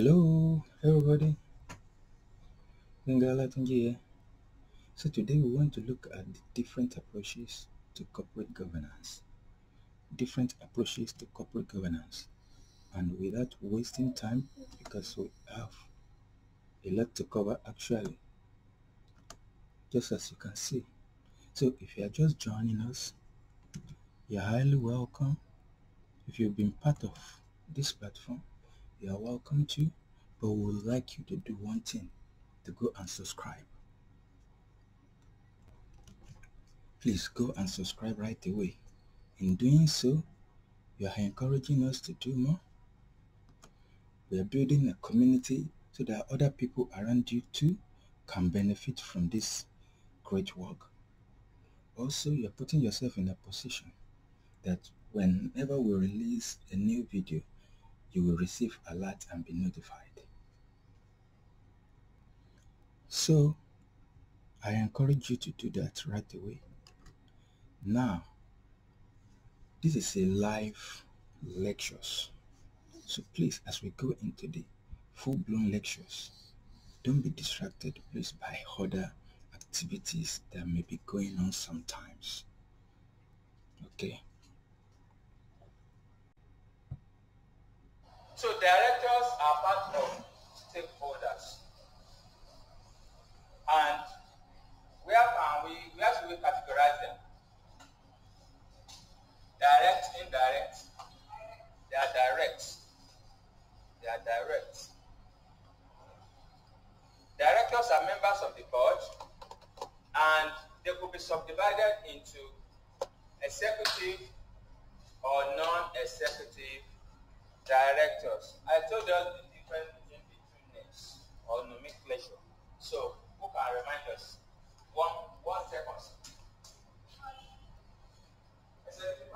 Hello, everybody. So today we want to look at the different approaches to corporate governance. Different approaches to corporate governance. And without wasting time, because we have a lot to cover actually, just as you can see. So if you are just joining us, you're highly welcome. If you've been part of this platform, you are welcome to, but we would like you to do one thing, to go and subscribe. Please go and subscribe right away. In doing so, you are encouraging us to do more. We are building a community so that other people around you too can benefit from this great work. Also, you're putting yourself in a position that whenever we release a new video, you will receive alert and be notified. So, I encourage you to do that right away. Now, this is a live lectures. So please, as we go into the full-blown lectures, don't be distracted, please, by other activities that may be going on sometimes. Okay? So directors are part of stakeholders. And where can we, where should we categorize them? Direct, indirect. They are direct. They are direct. Directors are members of the board and they could be subdivided into executive or non-executive directors. I told us the difference between the two names or nomenclature. So who can remind us? One one second. Executive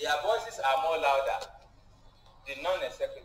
Their voices are more louder, the non-executives,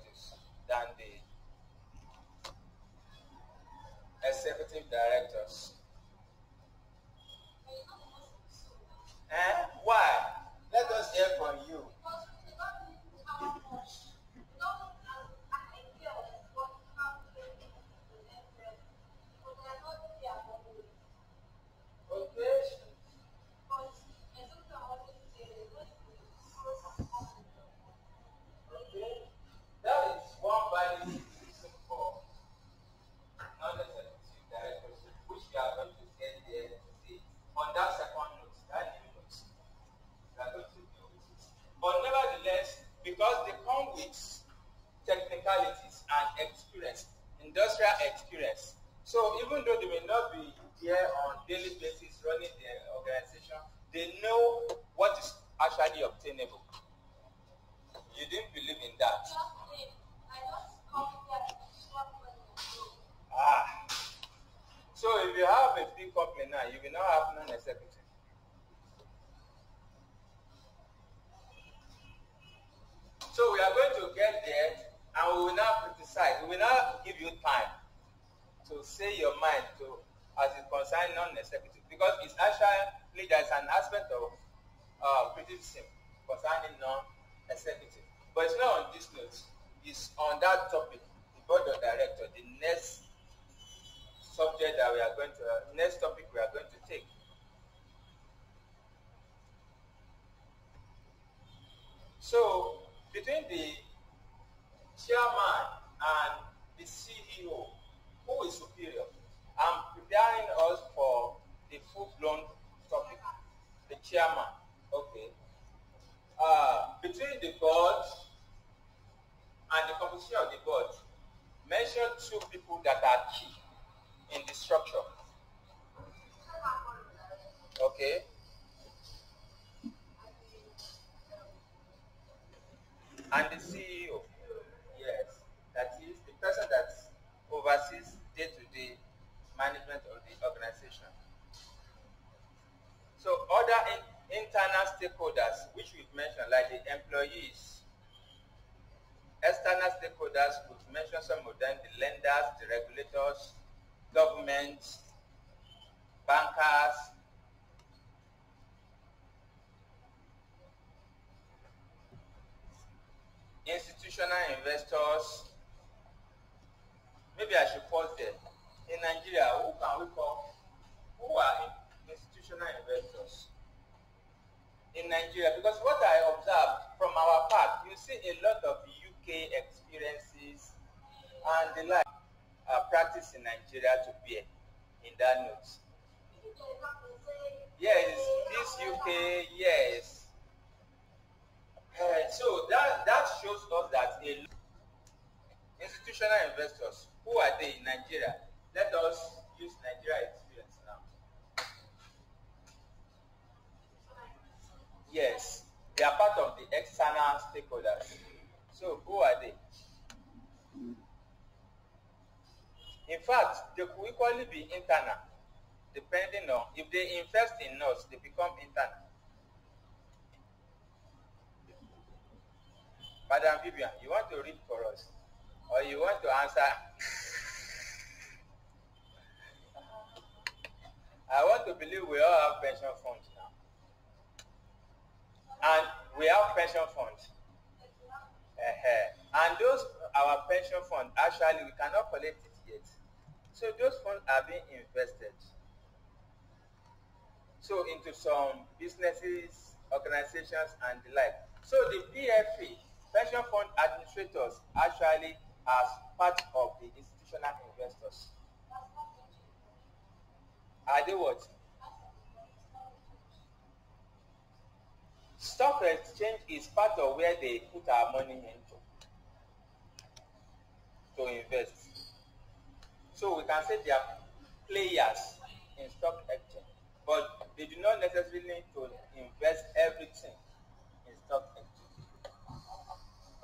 bankers, institutional investors. Maybe I should pause there. In Nigeria, who can we call? Who are institutional investors? In Nigeria, because what I observed from our part, you see a lot of UK experiences and the like are practiced in Nigeria to bear in that note. Yes, this UK, yes, uh, so that, that shows us that a institutional investors, who are they in Nigeria? Let us use Nigeria experience now. Yes, they are part of the external stakeholders. So who are they? In fact, they could equally be internal, depending on if they invest in us, they become internal. Madam Vivian, you want to read for us? Or you want to answer? I want to believe we all have pension funds now. And we have pension funds. Uh-huh. And those, our pension fund, actually, we cannot collect it. So those funds are being invested. So into some businesses, organizations, and the like. So the PFA pension fund administrators actually as part of the institutional investors. Are they what? Stock exchange is part of where they put our money into to invest. So we can say they are players in stock exchange, but they do not necessarily need to invest everything in stock exchange.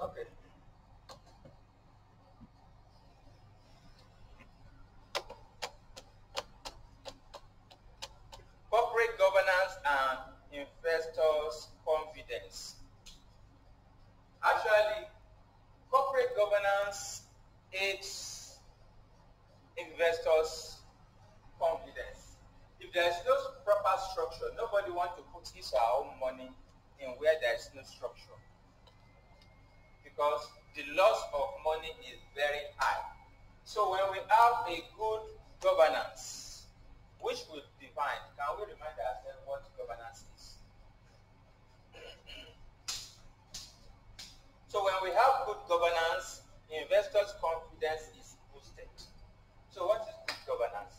Okay. Or her own money in where there is no structure because the loss of money is very high. So when we have a good governance, which we define, can we remind ourselves what governance is? so when we have good governance, investors' confidence is boosted. So what is good governance?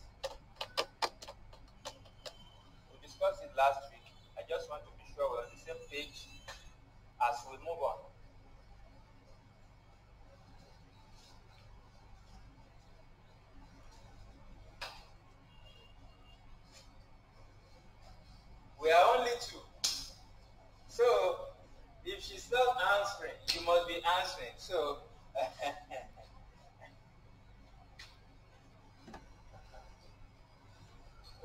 We discussed it last answering. So,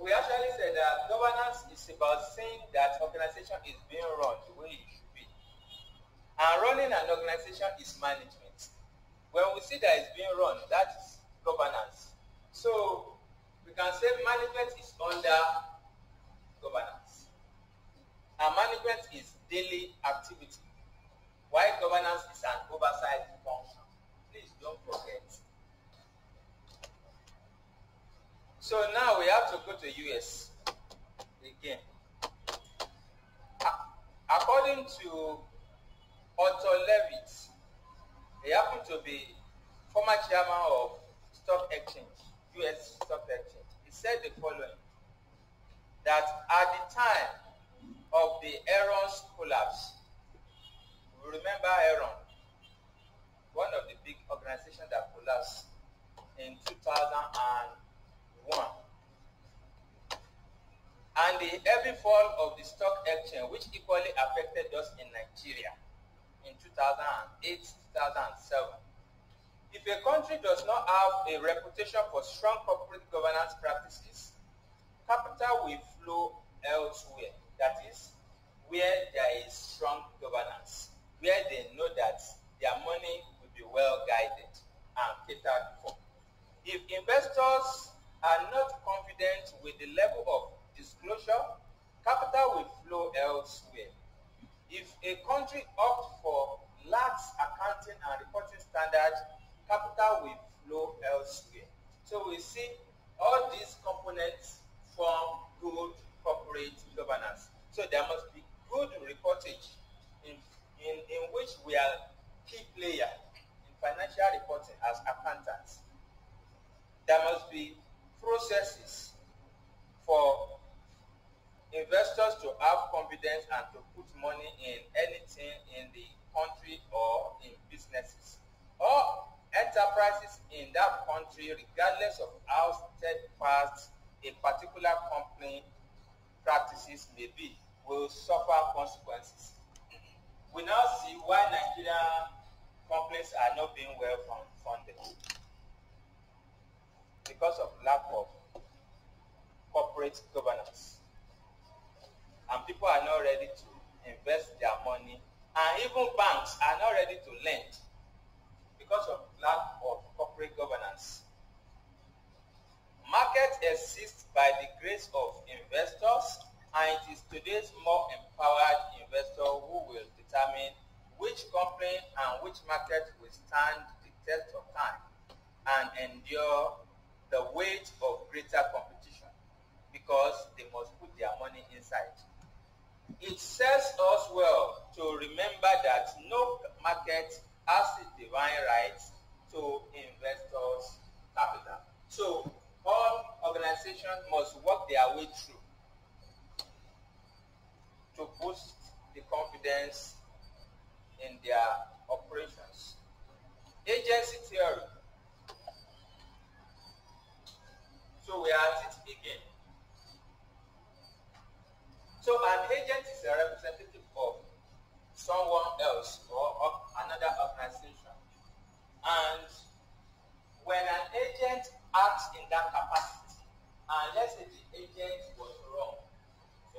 we actually said that governance is about saying that organization is being run the way it should be. And running an organization is management. When we see that it's being run, that is governance. So, we can say management is under governance. And management is daily activity, while governance is an oversight function. Please don't forget. So now we have to go to US again. According to Otto Levitt, he happened to be former chairman of Stock Exchange, US Stock Exchange. He said the following, that at the time of the Enron's collapse. We remember Enron, one of the big organizations that collapsed in 2001. And the heavy fall of the stock exchange, which equally affected us in Nigeria in 2008, 2007. If a country does not have a reputation for strong corporate governance practices, capital will flow elsewhere. That is, where there is strong governance, where they know that their money will be well guided and catered for. If investors are not confident with the level of disclosure, capital will flow elsewhere. If a country opts for lax accounting and reporting standards, capital will flow elsewhere. So we see all these components form good corporate governance. So there must be good reportage in, in, which we are key player in financial reporting as accountants. There must be processes for investors to have confidence and to put money in anything in the country or in businesses. Or enterprises in that country, regardless of how steadfast a particular company practices may be, will suffer consequences. We now see why Nigerian companies are not being well funded because of lack of corporate governance. And people are not ready to invest their money, and even banks are not ready to lend because of lack of corporate governance. Market exists by the grace of investors and it is today's more empowered investor who will determine which company and which market will stand the test of time and endure the weight of greater competition because they must put their money inside. It serves us well to remember that no market has the divine right to investors' capital. So all organizations must work their way through to boost the confidence in their operations. Agency theory. So we are at it again. So an agent is a representative of someone else or of another organization. And when an agent acts in that capacity, and let's say the agent was wrong,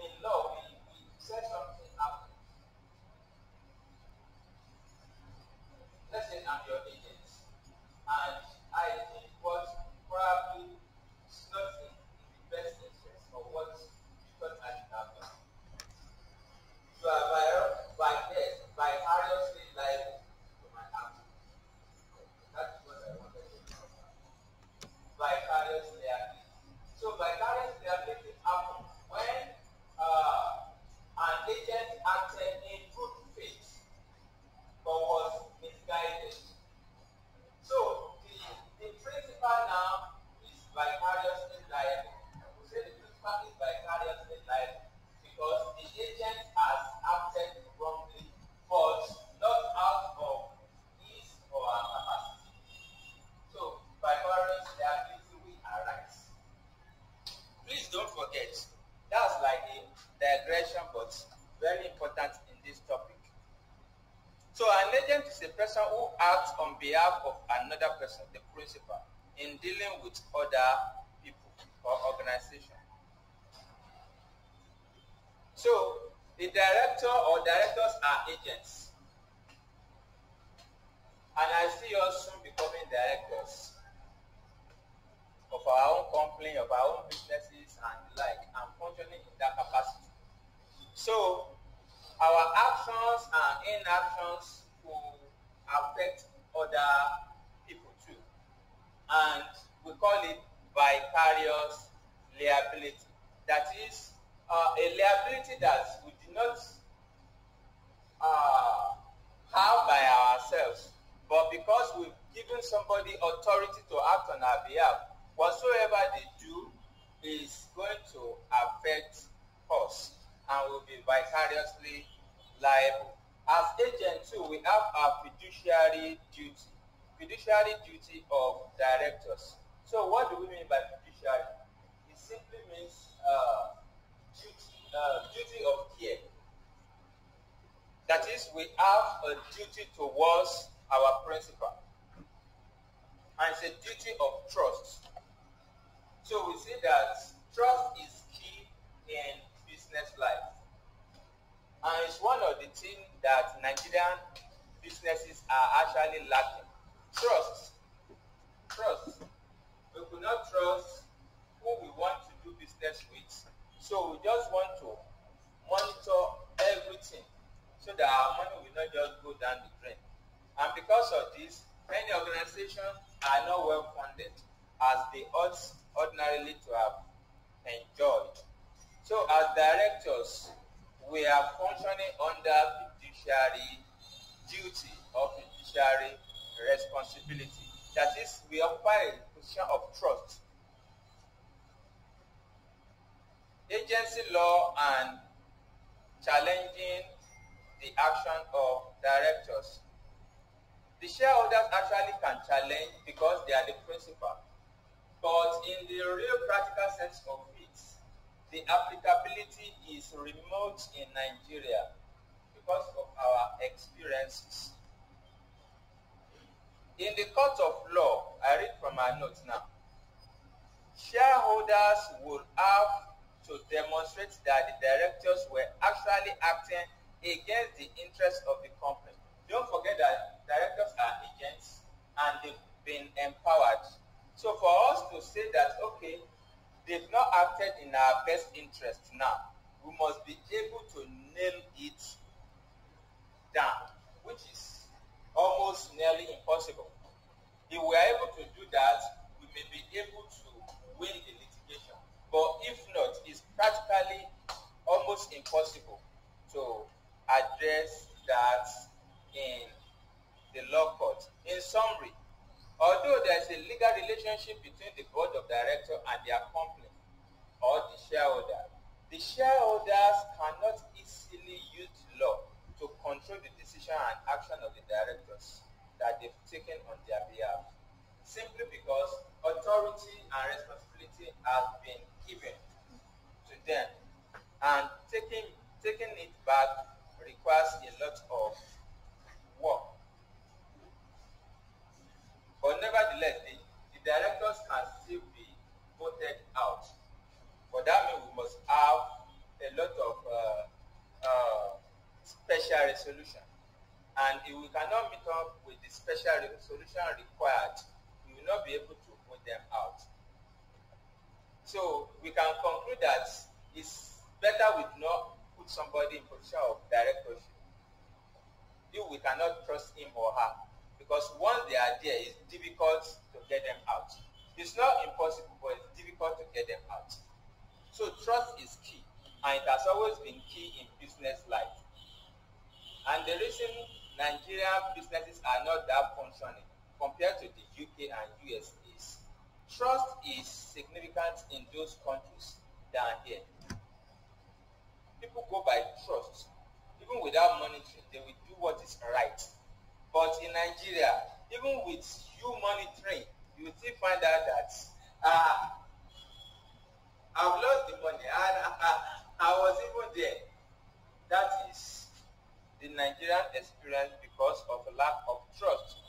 in law, we, we say something happened. Let's say I'm your agent, and I think what probably is not in the best interest of what you thought I should have done. You are by death, vicariously liable to vicariously liable. We say the principal is vicariously liable because the agent has acted wrongly, but not out of his or her capacity. So, vicarious liability will arise. Please don't forget, that's like a digression, but very important in this topic. So, an agent is a person who acts on behalf of another person, the principal, in dealing with other have the applicability is remote in Nigeria because of our experiences. In the court of law, I read from my notes now, shareholders will have to demonstrate that the directors were actually acting against the interests of the company. Don't forget that directors are agents and they've been empowered. So for us to say that, okay, they've not acted in our best interest now, we must be able to nail it down, which is almost nearly impossible. If we are able to do that, we may be able to win the litigation. But if not, it's practically almost impossible to address that in the law court. In summary, although there is a legal relationship between the board of directors and their company or the shareholder, the shareholders cannot easily use law to control the decision and action of the directors that they've taken on their behalf, simply because authority and responsibility has been given to them, and taking taking it back requires a lot of work. But nevertheless, the, the directors can still be voted out. For that means we must have a lot of uh, uh, special resolution. And if we cannot meet up with the special resolution required, we will not be able to vote them out. So we can conclude that it's better we do not put somebody in position of directorship, if we cannot trust him or her, because once they are there, it's difficult to get them out. It's not impossible, but it's difficult to get them out. So trust is key, and it has always been key in business life. And the reason Nigerian businesses are not that functioning compared to the UK and US is trust is significant in those countries than here people go by trust. Even without monitoring, they will do what is right. But in Nigeria, even with you monitoring, you still find out that uh, I've lost the money and uh, I was even there. That is the Nigerian experience because of a lack of trust.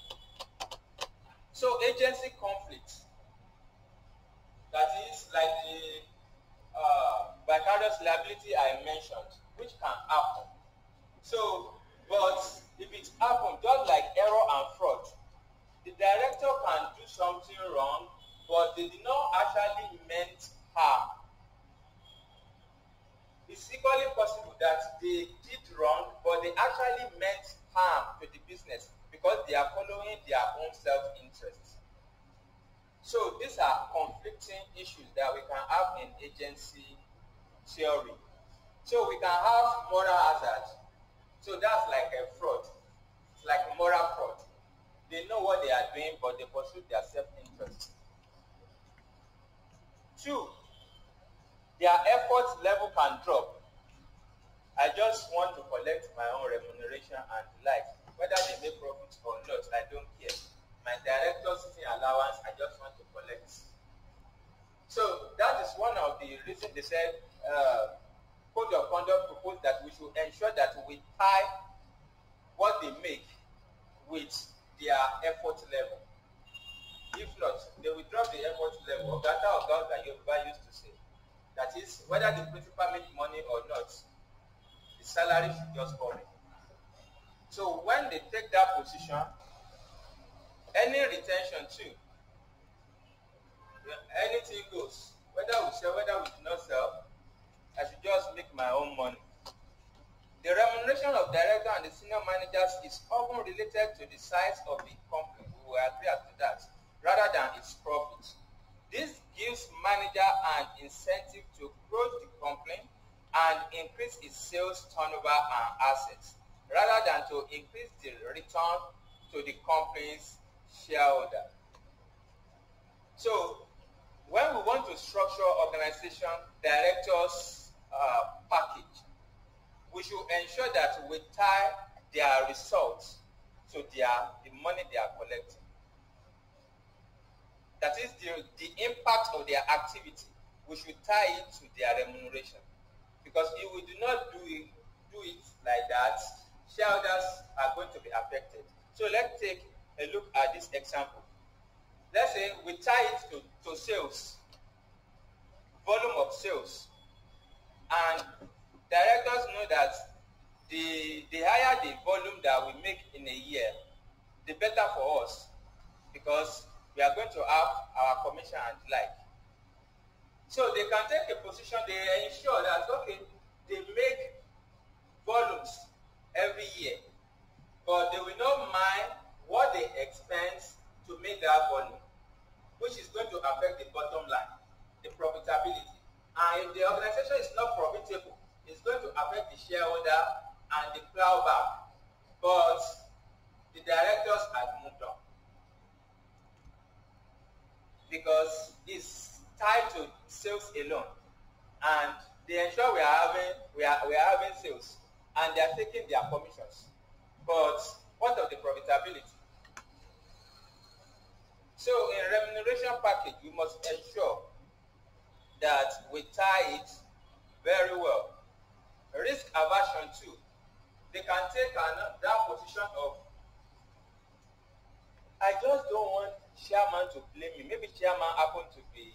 So agency conflict, that is like the uh, vicarious liability I mentioned, which can happen. So, but they did not actually meant harm. It's equally possible that they did wrong, but they actually meant harm to the business because they are following their own self-interest. So these are conflicting issues that we can have in agency theory. So we can have moral hazard. So that's like a fraud. It's like moral fraud. They know what they are doing, but they pursue their self-interest. Two, their effort level can drop. I just want to collect my own remuneration and like whether they make profit or not, I don't care my director sitting allowance, I just want to collect. So that is one of the reasons they said uh, Code of Conduct proposed that we should ensure that we tie what they make with their effort level. If not, they will drop the effort level. Ogata Oga that Yoruba used to say. That is, whether the principal make money or not, the salary should just come. So when they take that position, any retention too, anything goes. Whether we sell, whether we do not sell, I should just make my own money. The remuneration of director and the senior managers is often related to the size of the company. We will agree to that, rather than its profit. This gives manager an incentive to grow the company and increase its sales turnover and assets, rather than to increase the return to the company's shareholder. So when we want to structure organization directors uh, package, we should ensure that we tie their results to their the money they are collecting. That is the, the impact of their activity. We should tie it to their remuneration. Because if we do not do it, do it like that, shareholders are going to be affected. So let's take a look at this example. Let's say we tie it to, to sales, volume of sales. And directors know that the, the higher the volume that we make in a year, the better for us because we are going to have our commission and like. So they can take a position, they ensure that, okay, they make volumes every year, but they will not mind what they expense to make that volume, which is going to affect the bottom line, the profitability. And if the organization is not profitable, it's going to affect the shareholder and the plowback. But the directors have moved on. Because it's tied to sales alone. And they ensure we are having we are we are having sales and they are taking their commissions. But what of the profitability? So in remuneration package, we must ensure that we tie it very well. Risk aversion too. They can take an, that position of, I just don't want chairman to blame me. Maybe chairman happened to be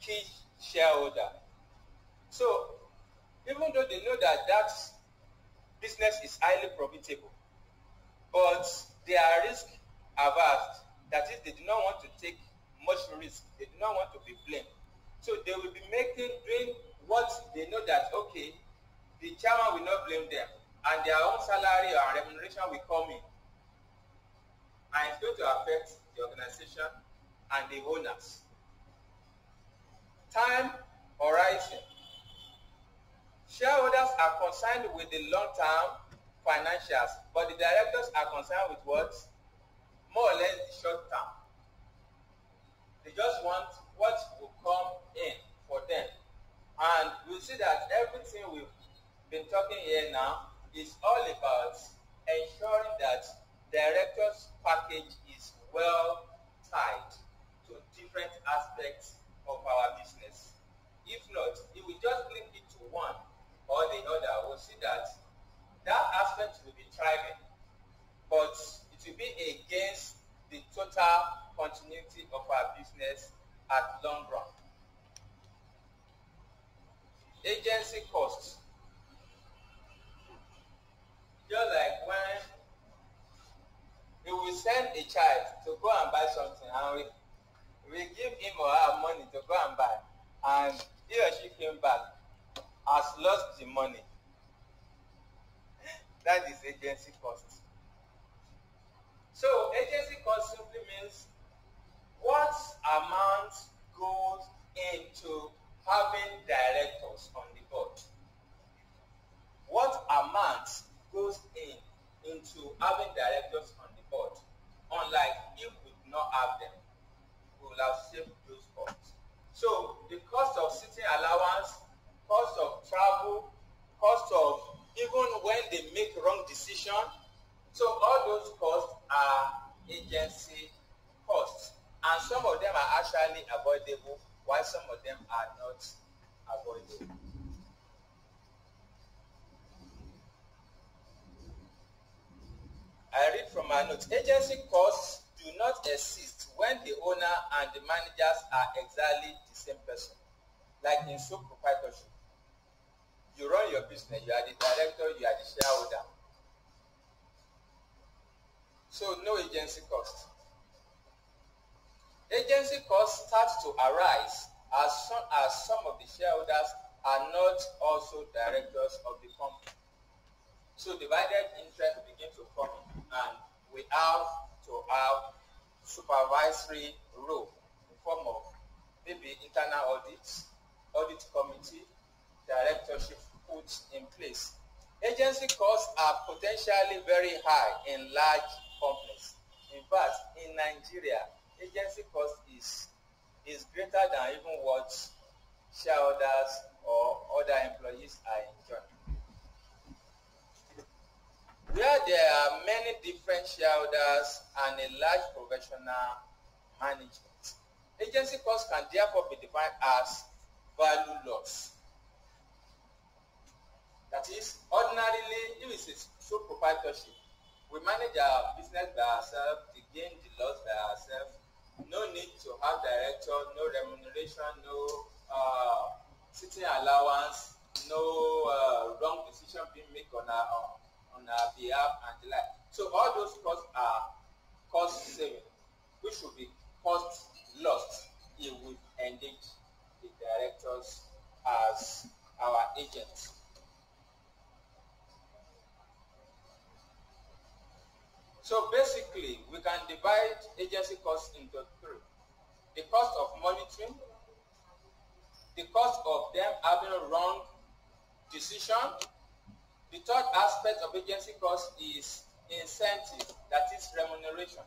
key shareholder. So even though they know that that business is highly profitable, but they are risk averse. That is, they do not want to take much risk. They do not want to be blamed. So they will be making, doing what they know that, okay, the chairman will not blame them. And their own salary or remuneration will come in. And it's going to affect the organization and the owners. Time horizon. Shareholders are concerned with the long-term financials, but the directors are concerned with what? more or less the short term. They just want what will come in for them. And we see that everything we've been talking here now is all about ensuring that director's package is well tied to different aspects of our business. If not, if we just link it to one or the other, we'll see that that aspect will be thriving. But to be against the total continuity of our business at long run. Agency costs. Just like when we will send a child to go and buy something and we, we give him or her money to go and buy and he or she came back has lost the money. That is agency cost. So agency cost simply means what amount goes into having directors on the board. What amount goes in into having directors on the board. Unlike if we do not have them, we will have saved those costs. So the cost of sitting allowance, cost of travel, cost of even when they make wrong decision, so all those costs are agency costs. And some of them are actually avoidable, while some of them are not avoidable. I read from my notes. Agency costs do not exist when the owner and the managers are exactly the same person. Like in sole proprietorship. You run your business, you are the director, you are the shareholder. So no agency cost. Agency costs start to arise as soon as some of the shareholders are not also directors of the company. So divided interest begins to come and we have to have supervisory role in form of maybe internal audits, audit committee, directorship put in place. Agency costs are potentially very high in large companies. In fact, in Nigeria, agency cost is is greater than even what shareholders or other employees are enjoying. Where there are many different shareholders and a large professional management, agency costs can therefore be defined as value loss. That is, ordinarily, if it's a sole proprietorship, we manage our business by ourselves, to gain the loss by ourselves, no need to have director, no remuneration, no uh, sitting allowance, no uh, wrong decision being made on our on our behalf and the like. So all those costs are cost saving, which should be cost lost if we engage the directors as our agents. So basically, we can divide agency costs into three. The cost of monitoring, the cost of them having wrong decision. The third aspect of agency cost is incentive, that is remuneration.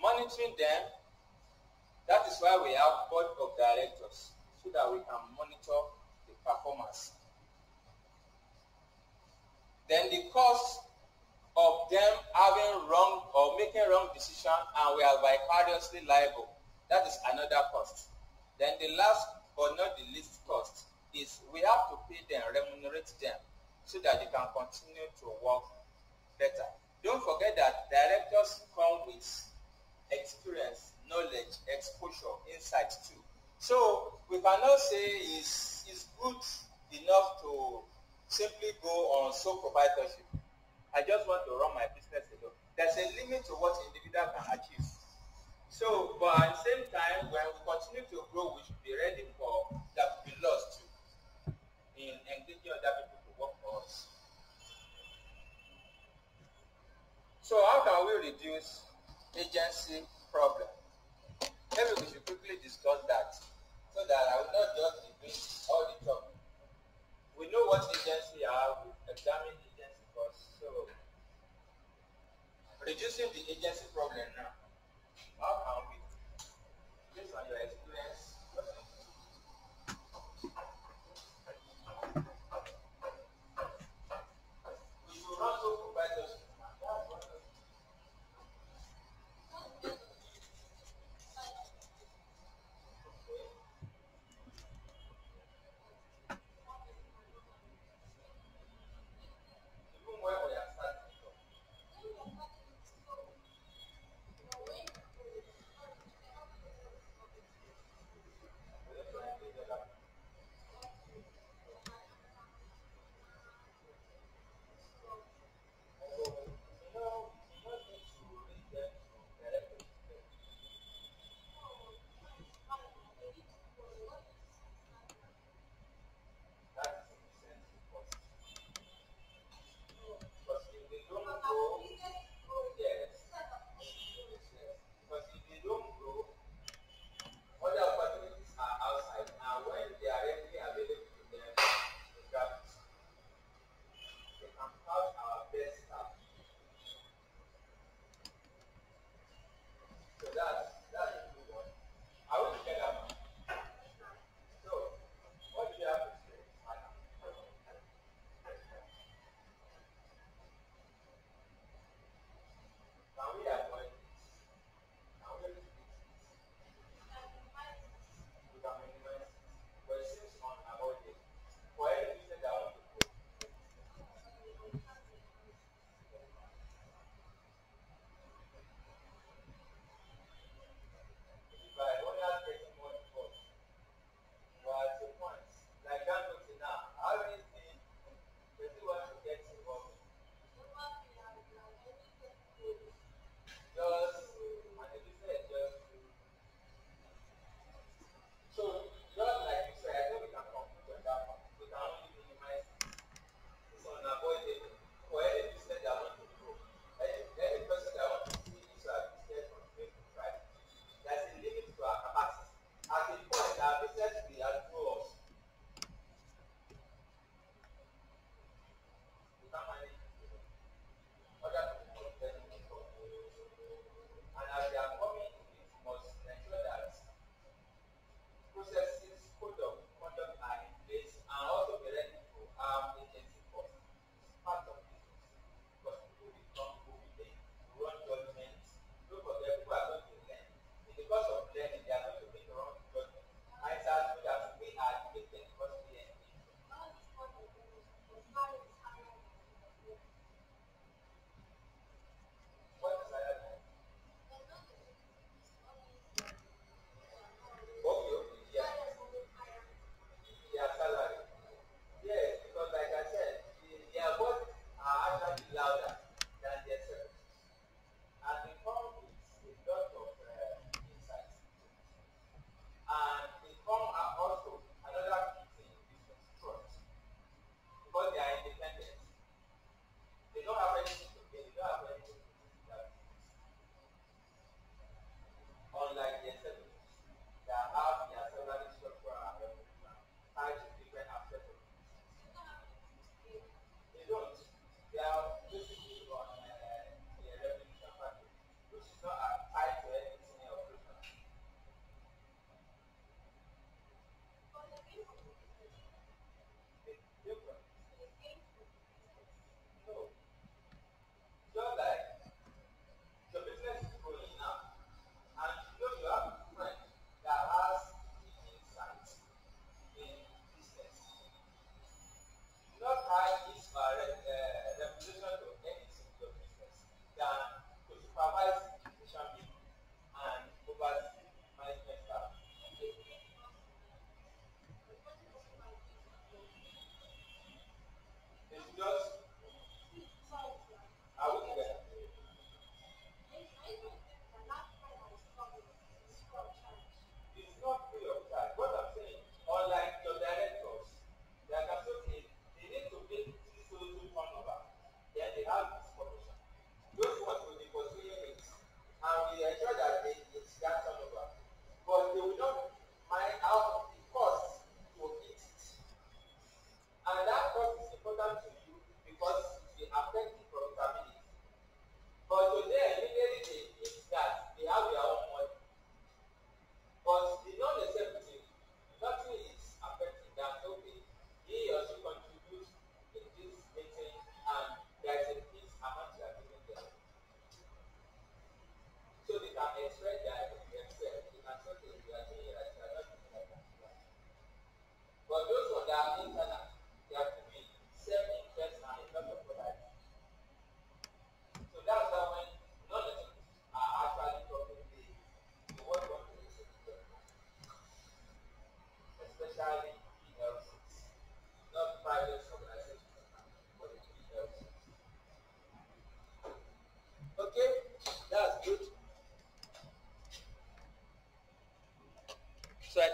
Monitoring them, that is why we have board of directors, so that we can monitor the performance. Then the cost of them having wrong or making wrong decision and we are vicariously liable. That is another cost. Then the last but not the least cost is we have to pay them, remunerate them so that they can continue to work better. Don't forget that directors come with experience, knowledge, exposure, insight too. So we cannot say it's, it's good enough to simply go on sole proprietorship I just want to run my business alone. There's a limit to what individual can achieve. So, but at the same time, when we continue to grow, we should be ready for that to be lost too in engaging other people to work for us. So how can we reduce agency problem? Maybe we should quickly discuss that so that I will not just doing all the talk. We know what agency are, we examine agency costs. so, reducing the agency problem now. How can we, based on your experience,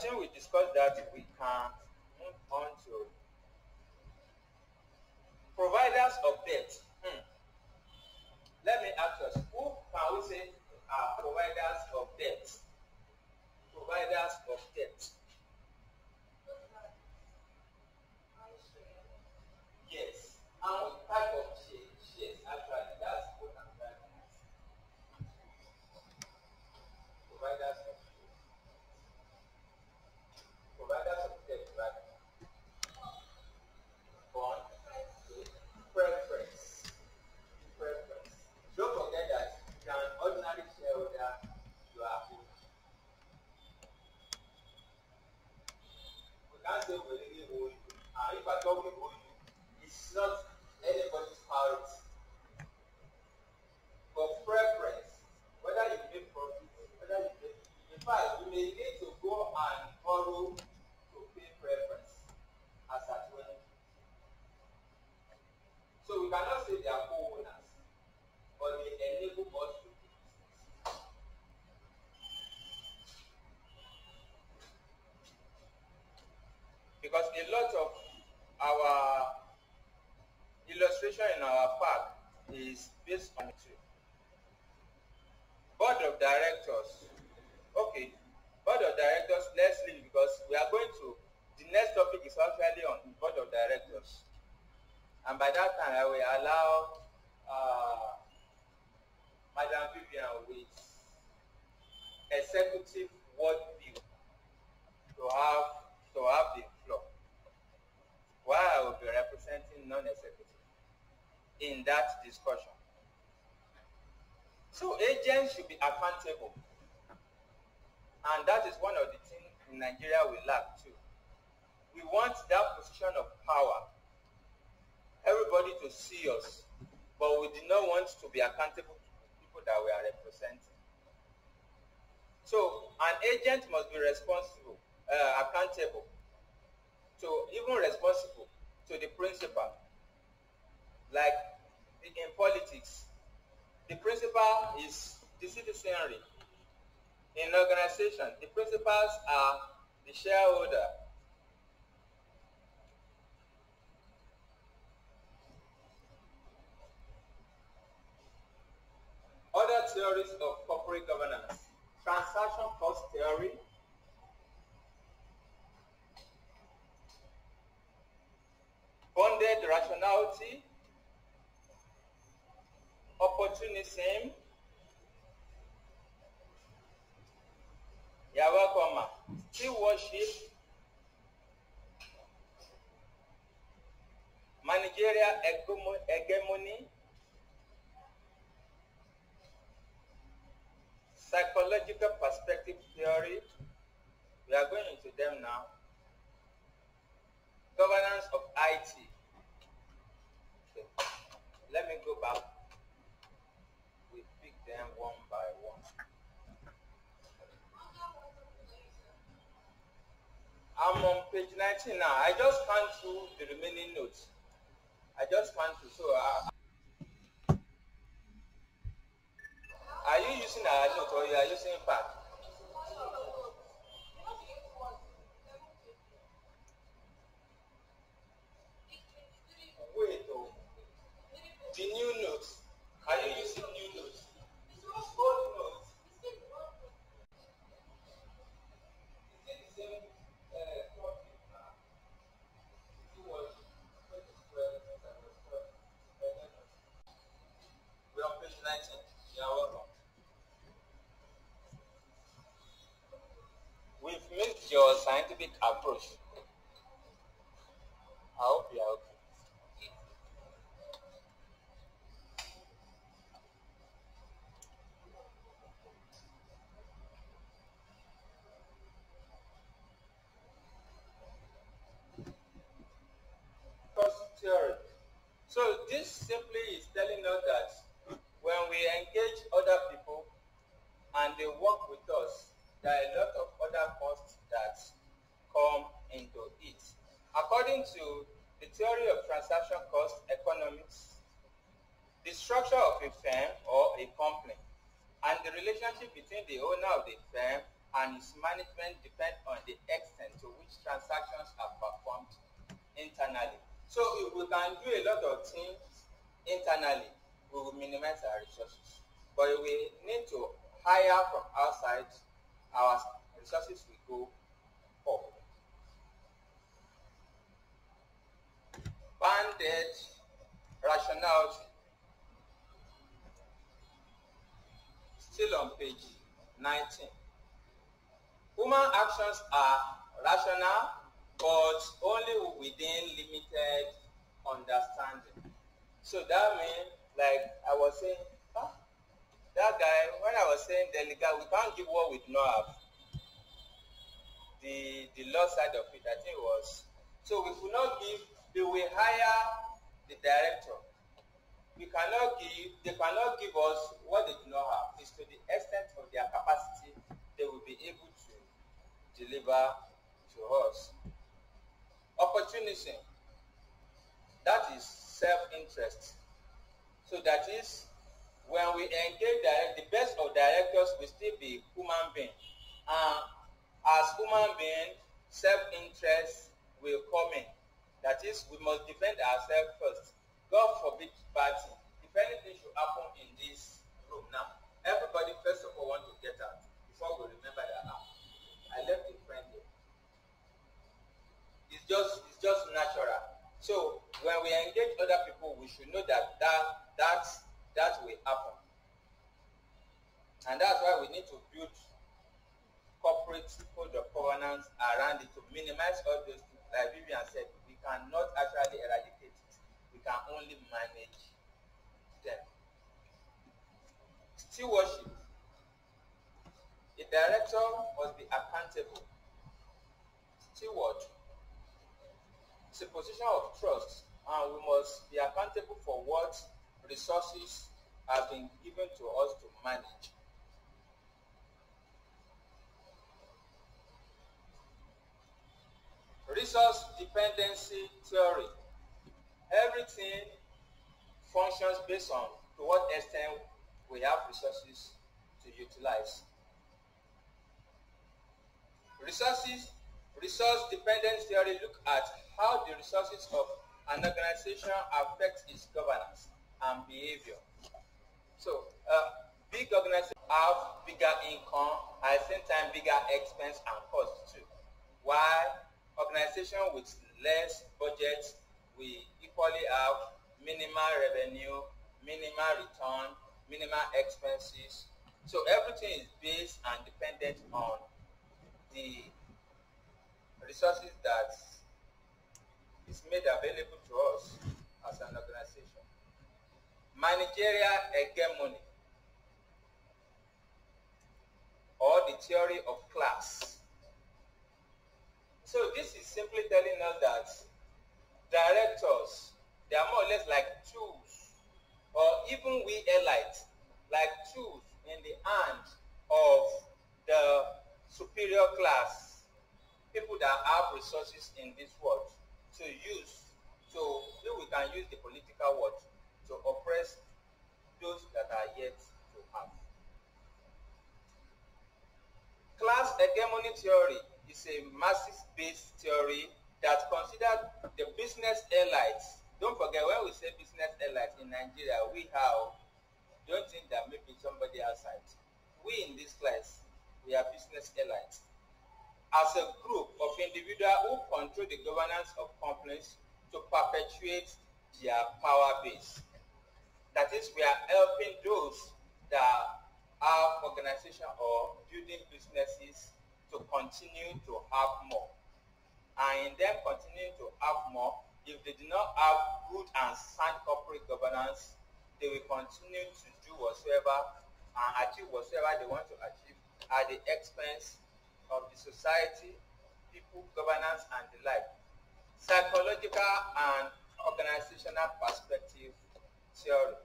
session, we discussed that we can a lot of our illustration in our park is based on And that is one of the things in Nigeria we lack too. We want that position of power. Everybody to see us, but we do not want to be accountable to the people that we are representing. So an agent must be responsible, uh, accountable, to even responsible to the principal. Like in politics, the principal is the citizenry. In organization, the principals are the shareholder. Other theories of corporate governance. Transaction cost theory, bounded rationality, opportunism, you're welcome, still worship, managerial hegemony, psychological perspective theory, we are going into them now, governance of IT, let me go back. We pick them one. I'm on page 19 now. I just scanned through the remaining notes. I just scanned through. So, uh, are you using our note or you are using pad? Wait, oh. The new Your scientific approach. I hope you are okay. theory. So this simply is telling us that when we engage other people and they work with us, there are a lot of other costs that come into it. According to the theory of transaction cost economics, the structure of a firm or a company and the relationship between the owner of the firm and its management depend on the extent to which transactions are performed internally. So if we can do a lot of things internally, we will minimize our resources. But we need to hire from outside, our resources will go up. Bounded rationality. Still on page 19. Human actions are rational but only within limited understanding. So that means, like I was saying, huh? that guy, when I was saying delegate, we can't give what we do not have. The the law side of it, I think was so we could not give. They will hire the director. We cannot give. They cannot give us what they do not have. It's to the extent of their capacity they will be able to deliver to us opportunism that is self-interest so that is when we engage the best of directors will still be human being and as human beings, self-interest will come in. That is we must defend ourselves first. God forbid bad thing. If anything should happen in this room now everybody first of all want to get out before we remember that i left a friend there. It's just it's just natural. So when we engage other people, we should know that that that that will happen, and that's why we need to build corporate code of governance around it to minimize all those things. Like Vivian said, we cannot actually eradicate it. We can only manage them. Stewardship. A director must be accountable. Steward it's a position of trust and we must be accountable for what resources have been given to us to manage. Resource dependency theory. Everything functions based on to what extent we have resources to utilize. Resources, resource dependence theory look at how the resources of an organization affect its governance and behavior. So, uh, big organizations have bigger income, at the same time bigger expense and cost too. While organizations with less budget we equally have minimal revenue, minimal return, minimal expenses. So everything is based and dependent on the resources that is made available to us as an organization. Managerial hegemony or the theory of class. So this is simply telling us that directors, they are more or less like tools, or even we elites, like tools in the hand of the superior class, people that have resources in this world to use, so we can use the political word to oppress those that are yet to have. Class hegemony theory is a Marxist-based theory that considered the business elites. Don't forget, when we say business elites in Nigeria, we have, don't think that maybe somebody outside. We in this class, we are business elites. As a group of individuals who control the governance of companies to perpetuate their power base. That is, we are helping those that have organization or building businesses to continue to have more. And in them continuing to have more, if they do not have good and sound corporate governance, they will continue to do whatsoever and achieve whatsoever they want to achieve at the expense of the society, people, governance, and the like. Psychological and organizational perspective theory.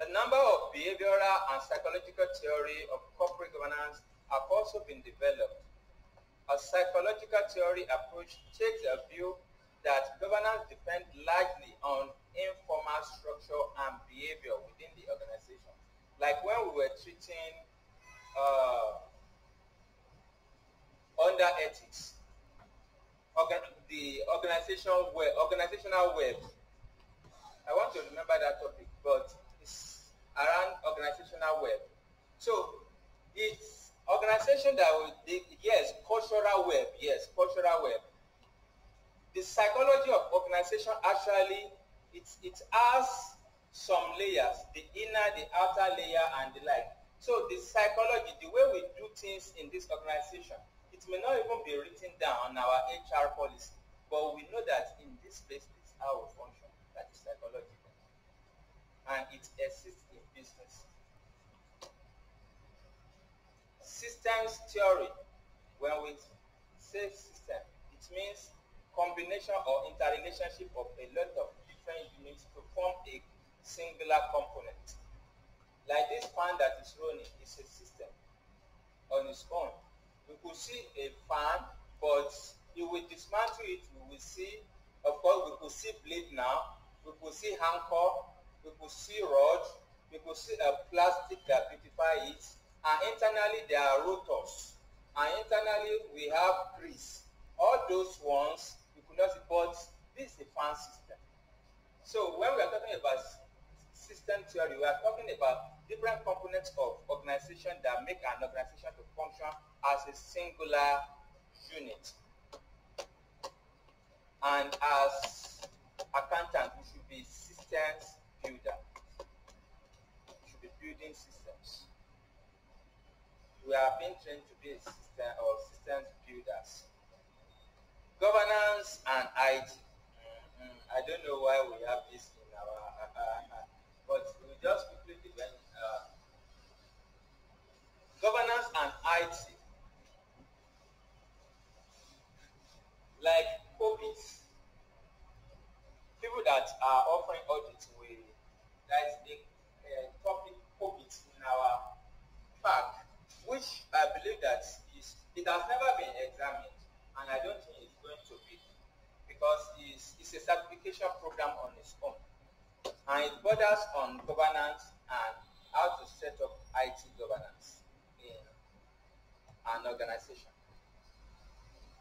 A number of behavioral and psychological theory of corporate governance have also been developed. A psychological theory approach takes a view that governance depends largely on informal structure and behavior within the organization. Like when we were treating uh, under ethics, organ the organizational web, organizational web. I want to remember that topic, but it's around organizational web. So it's organization that will, yes, cultural web, yes, cultural web. The psychology of organization actually, it, it has some layers, the inner, the outer layer, and the like. So the psychology, the way we do things in this organization, it may not even be written down on our HR policy, but we know that in this place, this is how we function. That is psychology. And it exists in business. Systems theory, when we say system, it means combination or interrelationship of a lot of different units to form a singular component. Like this fan that is running is a system. On its own. We could see a fan, but if we dismantle it, we will see, of course, we could see blade now, we could see anchor, we could see rod, we could see a plastic that beautify it, and internally there are rotors, and internally we have grease. All those ones, we could not but this is a fan system. So when we are talking about system theory, we are talking about different components of organization that make an organization to function as a singular unit. And as accountant, we should be systems builder. We should be building systems. We are being trained to be system or systems builders. Governance and IT. Mm -hmm. I don't know why we have this in our, uh, uh, but we just quickly define uh, governance and IT. Like COBIT, people that are offering audits will, that is the uh, topic COBIT in our pack, which I believe that is, it has never been examined, and I don't think it's going to be, because it's, it's a certification program on its own. And it borders on governance and how to set up IT governance in an organization.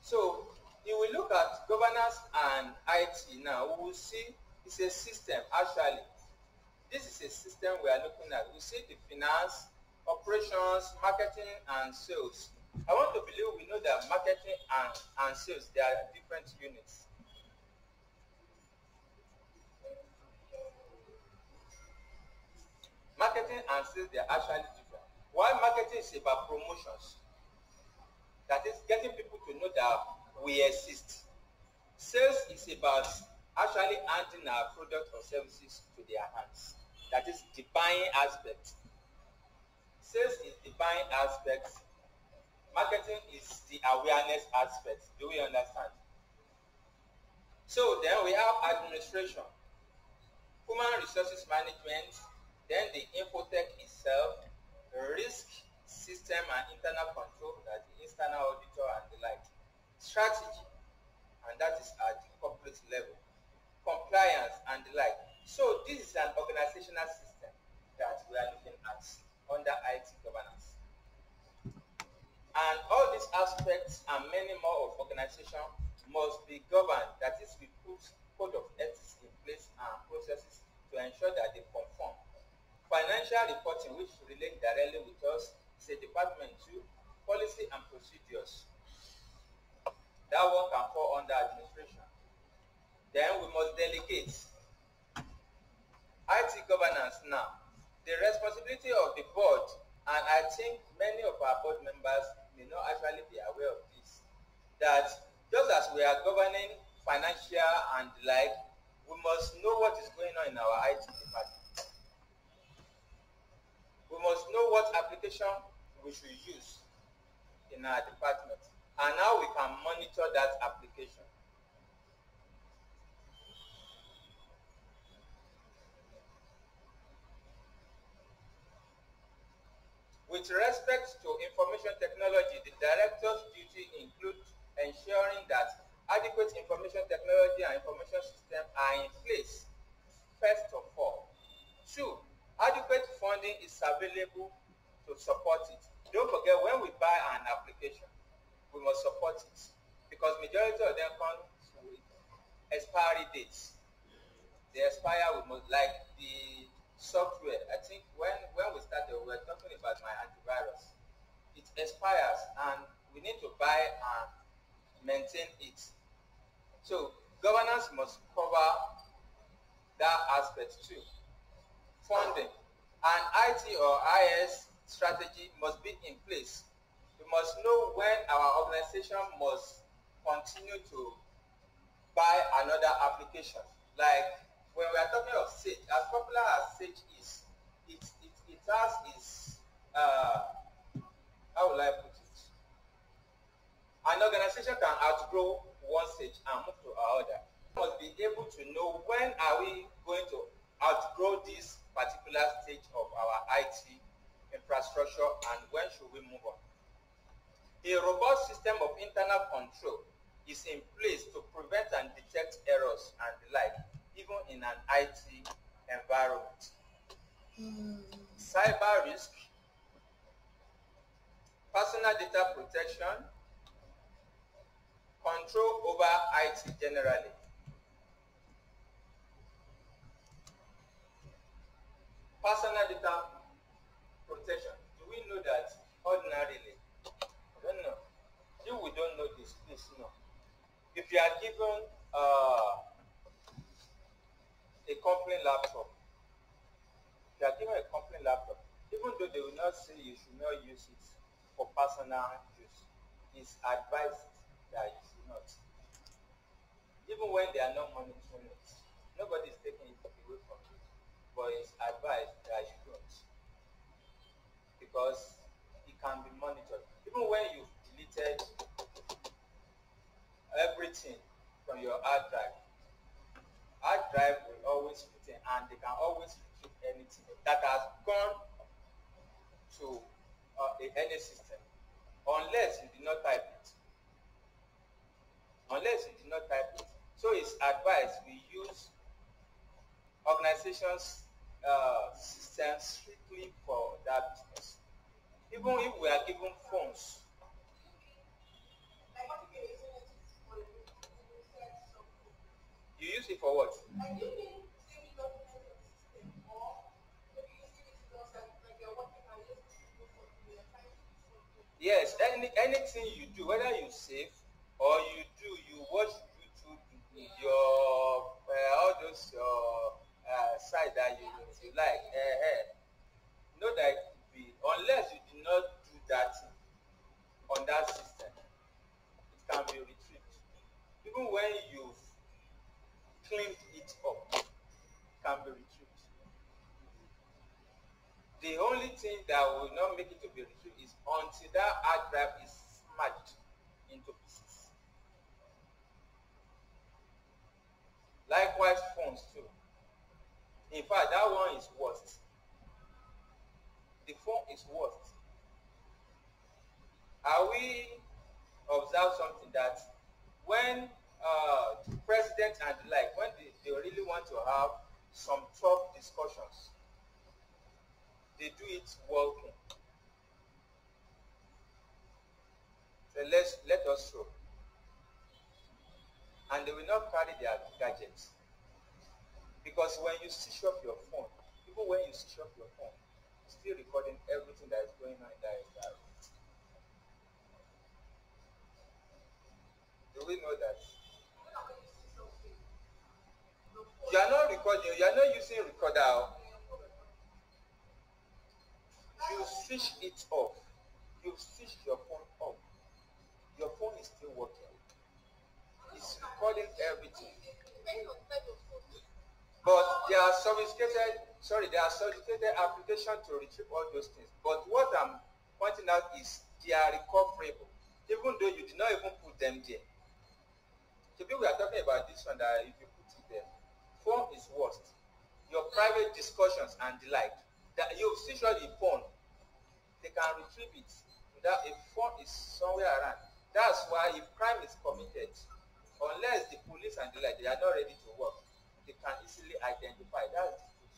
So if we look at governance and IT now, we will see it's a system actually. This is a system we are looking at. We see the finance, operations, marketing, and sales. I want to believe we know that marketing and, and sales, they are different units. Marketing and sales, they are actually different. While marketing is about promotions, that is getting people to know that we exist. Sales is about actually handing our product or services to their hands. That is the buying aspect. Sales is the buying aspect. Marketing is the awareness aspect. Do we understand? So then we have administration, human resources management, then the infotech itself, risk system and internal control, that the external auditor and the like, strategy, and that is at the corporate level, compliance and the like. So this is an organizational system that we are looking at under IT governance. And all these aspects and many more of organization must be governed. That is, we put code of ethics in place and processes to ensure that they conform Financial reporting, which relate directly with us, is a department too. Policy and procedures. That one can fall under administration. Then we must delegate. IT governance now. The responsibility of the board, and I think many of our board members may not actually be aware of this, that just as we are governing financial and like, we must know what is going on in our IT department we must know what application we should use in our department and how we can monitor that application. With respect to information technology, the director's duty includes ensuring that adequate information technology and information system are in place, first of all. Two, Adequate funding is available to support it. Don't forget, when we buy an application, we must support it because majority of them come with expiry dates. They expire, we must, like the software. I think when, when we started, we were talking about my antivirus. It expires and we need to buy and maintain it. So governance must cover that aspect too funding, an IT or IS strategy must be in place. We must know when our organization must continue to buy another application. Like when we are talking of Sage, as popular as Sage is, it, it, it has its, uh, how will I put it? An organization can outgrow one Sage and move to another. Must be able to know when are we going to outgrow this particular stage of our IT infrastructure and when should we move on. A robust system of internal control is in place to prevent and detect errors and the like, even in an IT environment. Mm. Cyber risk, personal data protection, control over IT generally. personal data protection. Do we know that ordinarily? I don't know. If we don't know this, please know. If you are given uh, a company laptop, you are given a company laptop, even though they will not say you should not use it for personal use, it's advised that you should not. Even when they are not monitoring it, nobody is taking it away from you but it's advised that you don't because it can be monitored. Even when you've deleted everything from your hard drive, hard drive and they can always retrieve anything that has gone to uh, any system unless you did not type it. Unless you did not type it. So it's advised we use organizations uh, system strictly for that business. Even if we are given phones, you use it for what? Yes, any anything you do, whether you save or you do, you watch YouTube, your uh, all those your uh, site that you, you like, uh, uh, know that be, unless you do not do that on that system, it can be retrieved. Even when you've cleaned it up, it can be retrieved. The only thing that will not make it to be retrieved is until that hard drive is smashed into pieces. Likewise, phones too. In fact, that one is worst. The phone is worst. Are we observe something that when uh, the president and the like, when they, they really want to have some tough discussions, they do it walking. So let's let us show. And they will not carry their gadgets. Because when you switch off your phone, even when you switch off your phone, still recording everything that is going on in that environment. Do we know that? You are not recording, you are not using recorder. Oh. You switch it off. You switch your phone off. Your phone is still working. It's recording everything. But there are sophisticated, sorry, there are sophisticated applications to retrieve all those things. But what I'm pointing out is they are recoverable, even though you did not even put them there. Today we are talking about this one that if you put it there, phone is worst. Your private discussions and the like. That you switch on the phone, they can retrieve it. That a phone is somewhere around. That's why if crime is committed, unless the police and the like they are not ready to work, they can easily identify. That's the truth.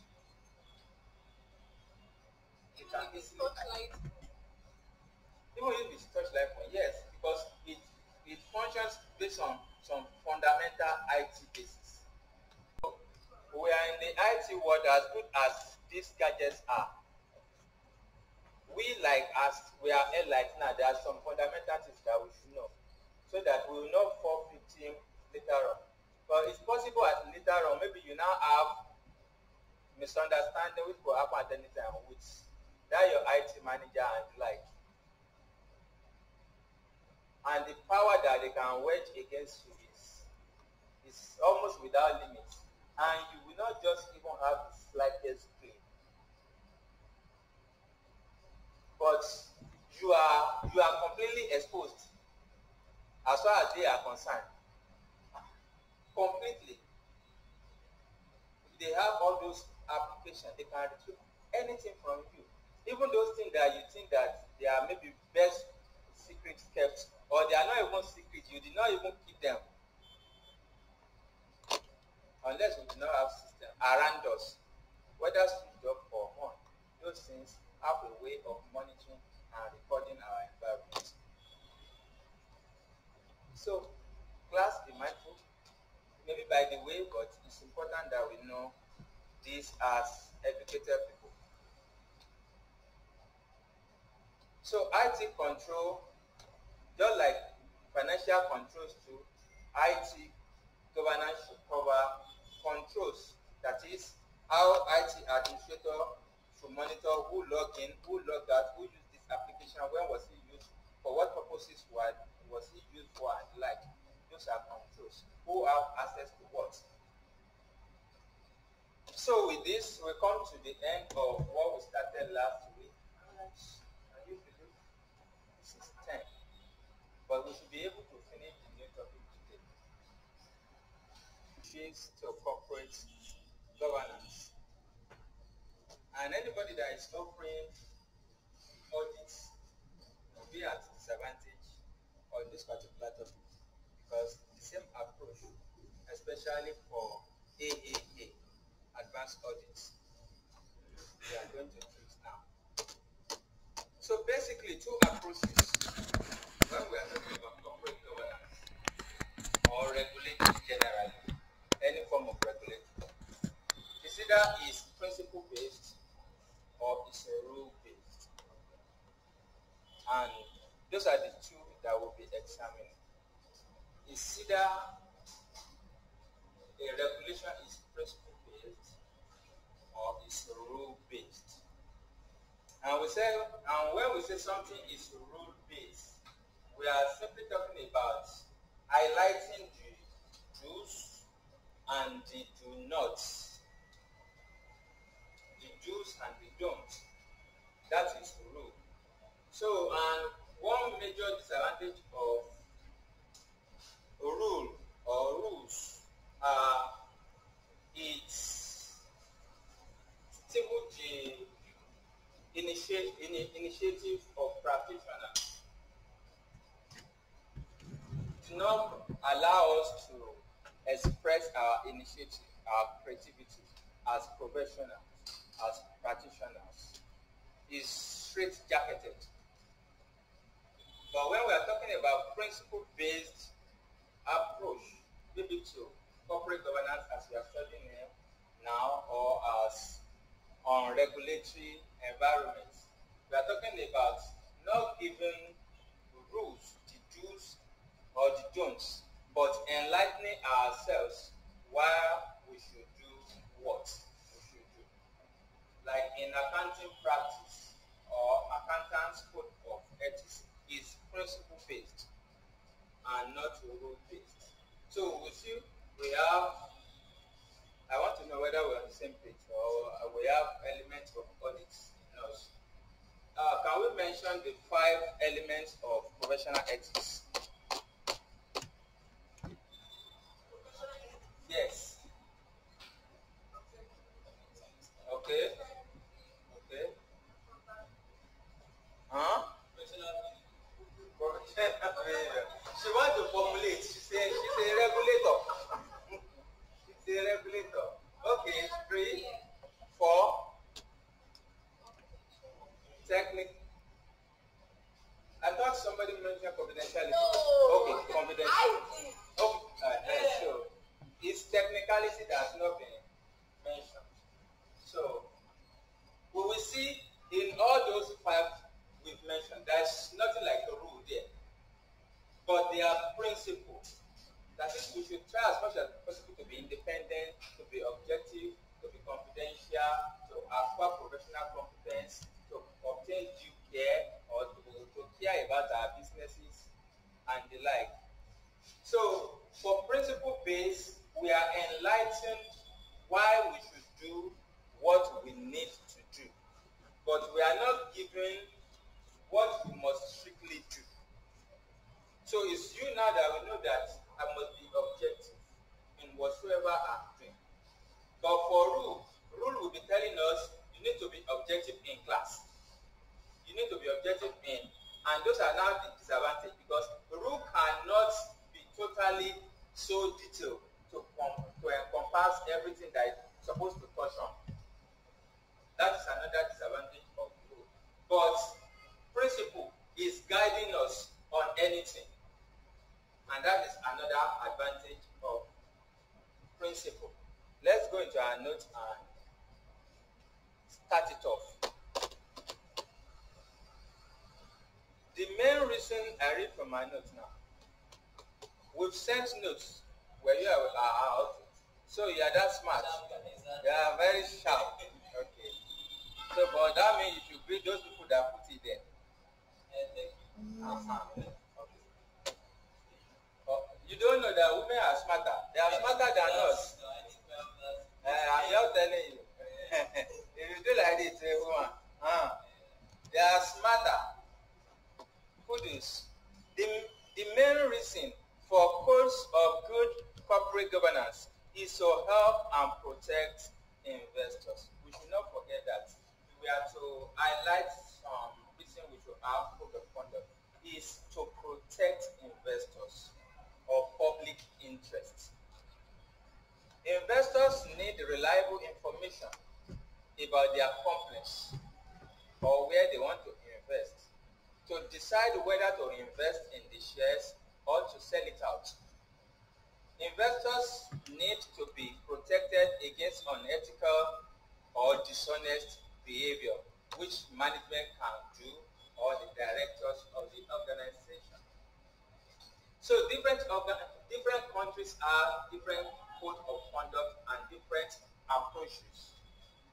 They can easily identify. Even if it's touchlight phone, yes, because it it functions based on some fundamental IT basis. So we are in the IT world as good as these gadgets are. We like as we are like now, there are some fundamental things that we should know so that we will not fall victim later on. But it's possible at later on, maybe you now have misunderstanding which will happen at any time with that your IT manager and like. And the power that they can wage against you is, is almost without limits. And you will not just even have the slightest But you are you are completely exposed as far as they are concerned. Completely. They have all those applications, they can retrieve anything from you. Even those things that you think that they are maybe best secrets kept, or they are not even secret, you did not even keep them. Unless we do not have system around us, whether switched off or on, those things have a way of monitoring and recording our environment. So, class be mindful, maybe by the way, but it's important that we know this as educated people. So IT control, just like financial controls too, IT governance should cover controls. That is how IT administrator should monitor who log in, who log out, who used this application, when was it used, for what purposes was, was it used for, and like. Those are controls. Who have access to what? So with this, we come to the end of what we started last week. And you believe this is 10. But we should be able to finish the new topic today. Change to corporate governance. And anybody that is offering audits will be at disadvantage on this particular topic because the same approach, especially for AAA, advanced audits, we are going to choose now. So basically two approaches when we are talking about corporate governance or regulating generally, any form of regulation. It's either either a regulation is principle based or is rule based. And we say, and when we say something is rule based, we are simply talking about highlighting the do's and the do nots. The do's and the don'ts. That is rule. So, and one major disadvantage of rule or rules are it stimulates the initiate, in, initiative of practitioners to not allow us to express our initiative, our creativity as professionals, as practitioners, is straight jacketed. But when we are talking about principle-based approach, maybe to corporate governance as we are studying here now, or as on regulatory environments, we are talking about not giving rules, the do's or the don'ts, but enlightening ourselves why we should do what we should do. Like in accounting practice or accountant's code of ethics is principle based and not rule based. So we see we have I want to know whether we're on the same page or we have elements of audits in us. Uh, can we mention the five elements of professional ethics? Yes. Okay. Okay. Huh? She wants to formulate. She say she's a regulator. she's a regulator. Okay, three, four, technique. I thought somebody mentioned confidentiality. No. Okay, confidentiality. I. Oh, uh, so it's technicality that has not been mentioned. So we will see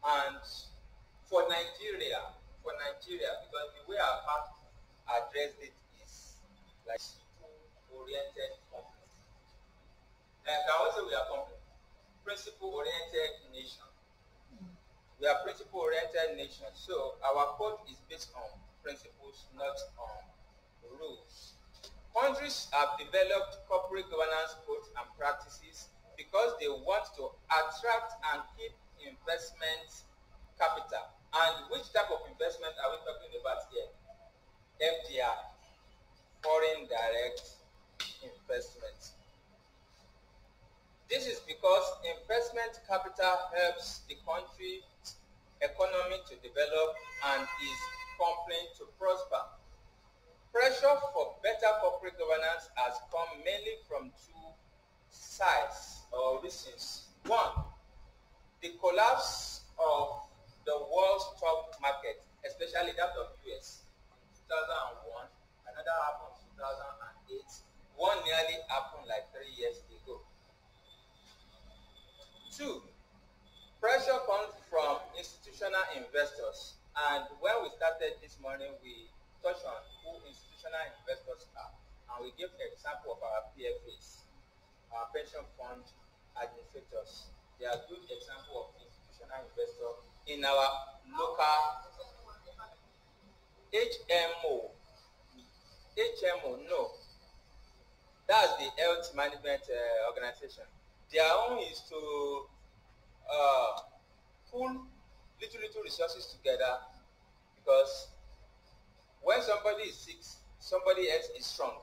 And for Nigeria, for Nigeria, because the way our part addressed it is like oriented and I also we are principle-oriented nation. We are principle-oriented nation. So our code is based on principles, not on rules. Countries have developed corporate governance codes and practices because they want to attract and keep investment capital. And which type of investment are we talking about here? FDI, foreign direct investment. This is because investment capital helps the country's economy to develop and is compelling to prosper. Pressure for better corporate governance has come mainly from two sides or reasons. One, the collapse of the world stock market, especially that of US in 2001, another happened in 2008, one nearly happened like three years ago. Two, pressure comes from institutional investors. And when we started this morning, we touched on who institutional investors are. And we gave an example of our PFAs, our pension fund administrators. They are good example of institutional investor in our local HMO. HMO, no. That's the health management uh, organization. Their own is to uh, pull little, little resources together because when somebody is sick, somebody else is strong.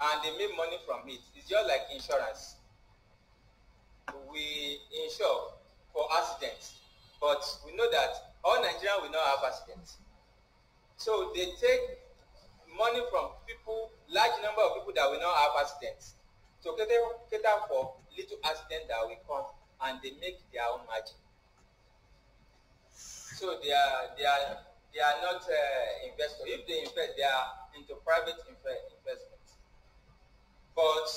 And they make money from it. It's just like insurance. We insure for accidents, but we know that all Nigerians will not have accidents. So they take money from people, large number of people that will not have accidents to cater, cater for little accident that will come and they make their own margin. So they are they are they are not uh, investors. If they invest, they are into private investment. But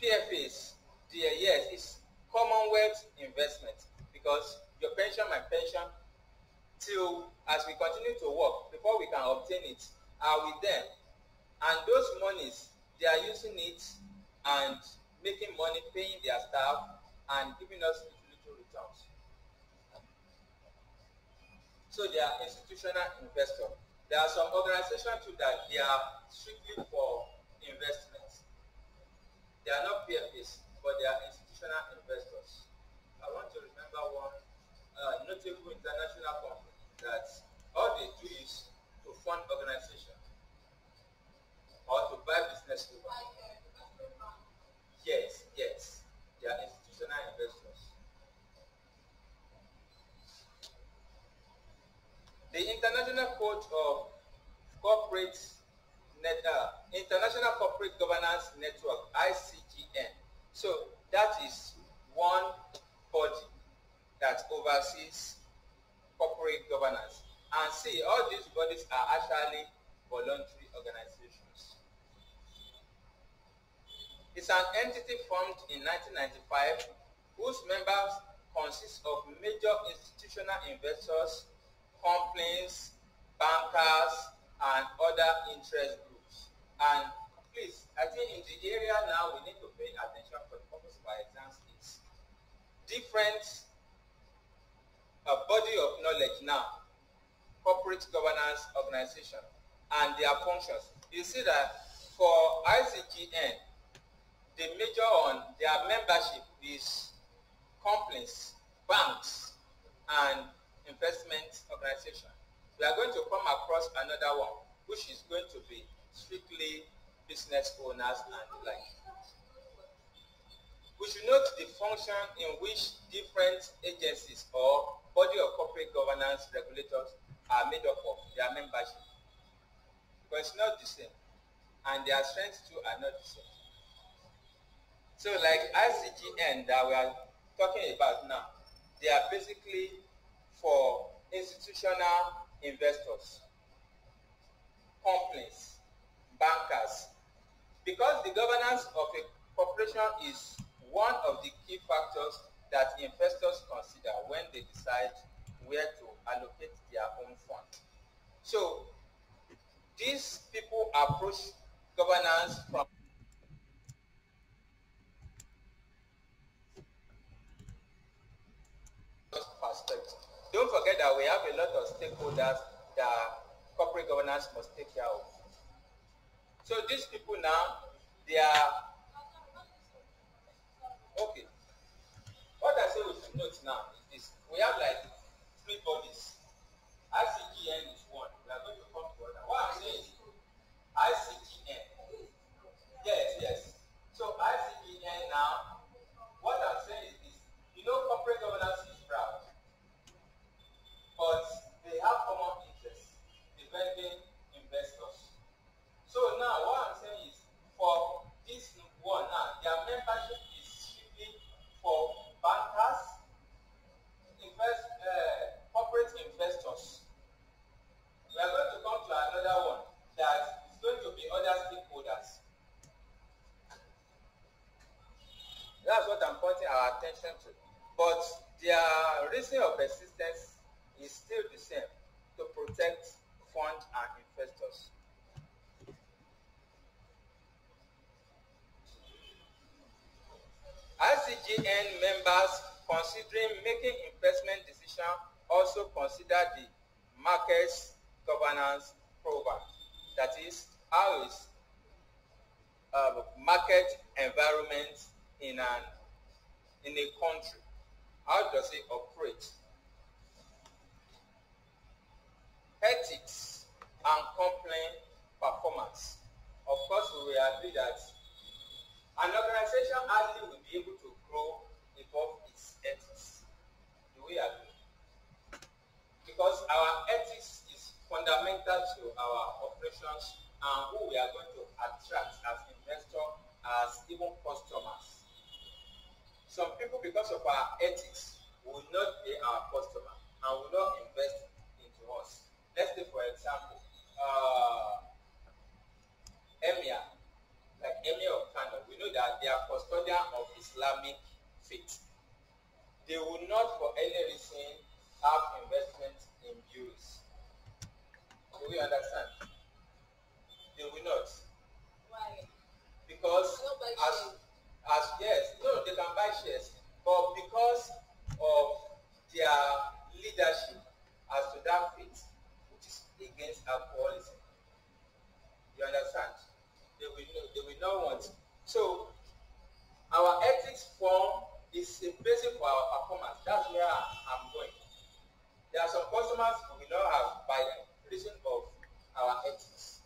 PFAs, the, yes, it's Commonwealth investment because your pension, my pension, till as we continue to work before we can obtain it, are with them. And those monies, they are using it and making money, paying their staff, and giving us little, little returns. So they are institutional investors. There are some organizations too that they are strictly for investments. They are not PFAs, but they are institutional investors. I want to remember one uh, notable international company that all they do is to fund organizations or to buy business over. Yes, yes. They are institutional investors. The International Code of Corporate Net, uh, International Corporate Governance Network, ICGN. So that is one body that oversees corporate governance. And see, all these bodies are actually voluntary organizations. is an entity formed in 1995 whose members consist of major institutional investors, companies, bankers, and other interest groups. And please, I think in the area now we need to pay attention for the purpose of our exams is different uh, body of knowledge now, corporate governance organization, and their functions. You see that for ICGN, the major on their membership is companies, banks, and investment organizations. We are going to come across another one, which is going to be strictly business owners and the like. We should note the function in which different agencies or body of corporate governance regulators are made up of, their membership. Because it's not the same. And their strengths too are not the same. So like ICGN that we are talking about now, they are basically for institutional investors, companies, bankers. Because the governance of a corporation is one of the key factors that investors consider when they decide where to allocate their own funds. So these people approach governance from perspective. Don't forget that we have a lot of stakeholders that corporate governance must take care of. So these people now, they are okay. What I say we should note now is this. We have like three bodies. ICGN is one. We are going to come to other. What I'm saying is ICGN. Yes, yes. So ICGN now, That's what I'm pointing our attention to. But their reason of existence is still the same to protect fund and investors. ICGN members considering making investment decision also consider the market's governance program. That is, how is uh, market environment in an in a country? How does it operate? Ethics and company performance. Of course, we will agree that an organization hardly will be able to grow above its ethics. Do we agree? Because our ethics is fundamental to our operations and who we are going to attract as investors, as even customers. Some people, because of our ethics, will not be our customer and will not invest into us. Let's say, for example, uh, Emir, like Emir of Kano, we know that they are custodian of Islamic faith. They will not, for any reason, have investment in views. Do we understand? They will not. Why? Because as. As yes, no, they can buy shares, but because of their leadership as to that faith, which is against alcoholism. You understand? They will know, they will not want. So our ethics form is a basis for our performance. That's where I'm going. There are some customers we will not have by reason of our ethics.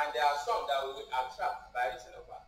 And there are some that we will attract by reason of our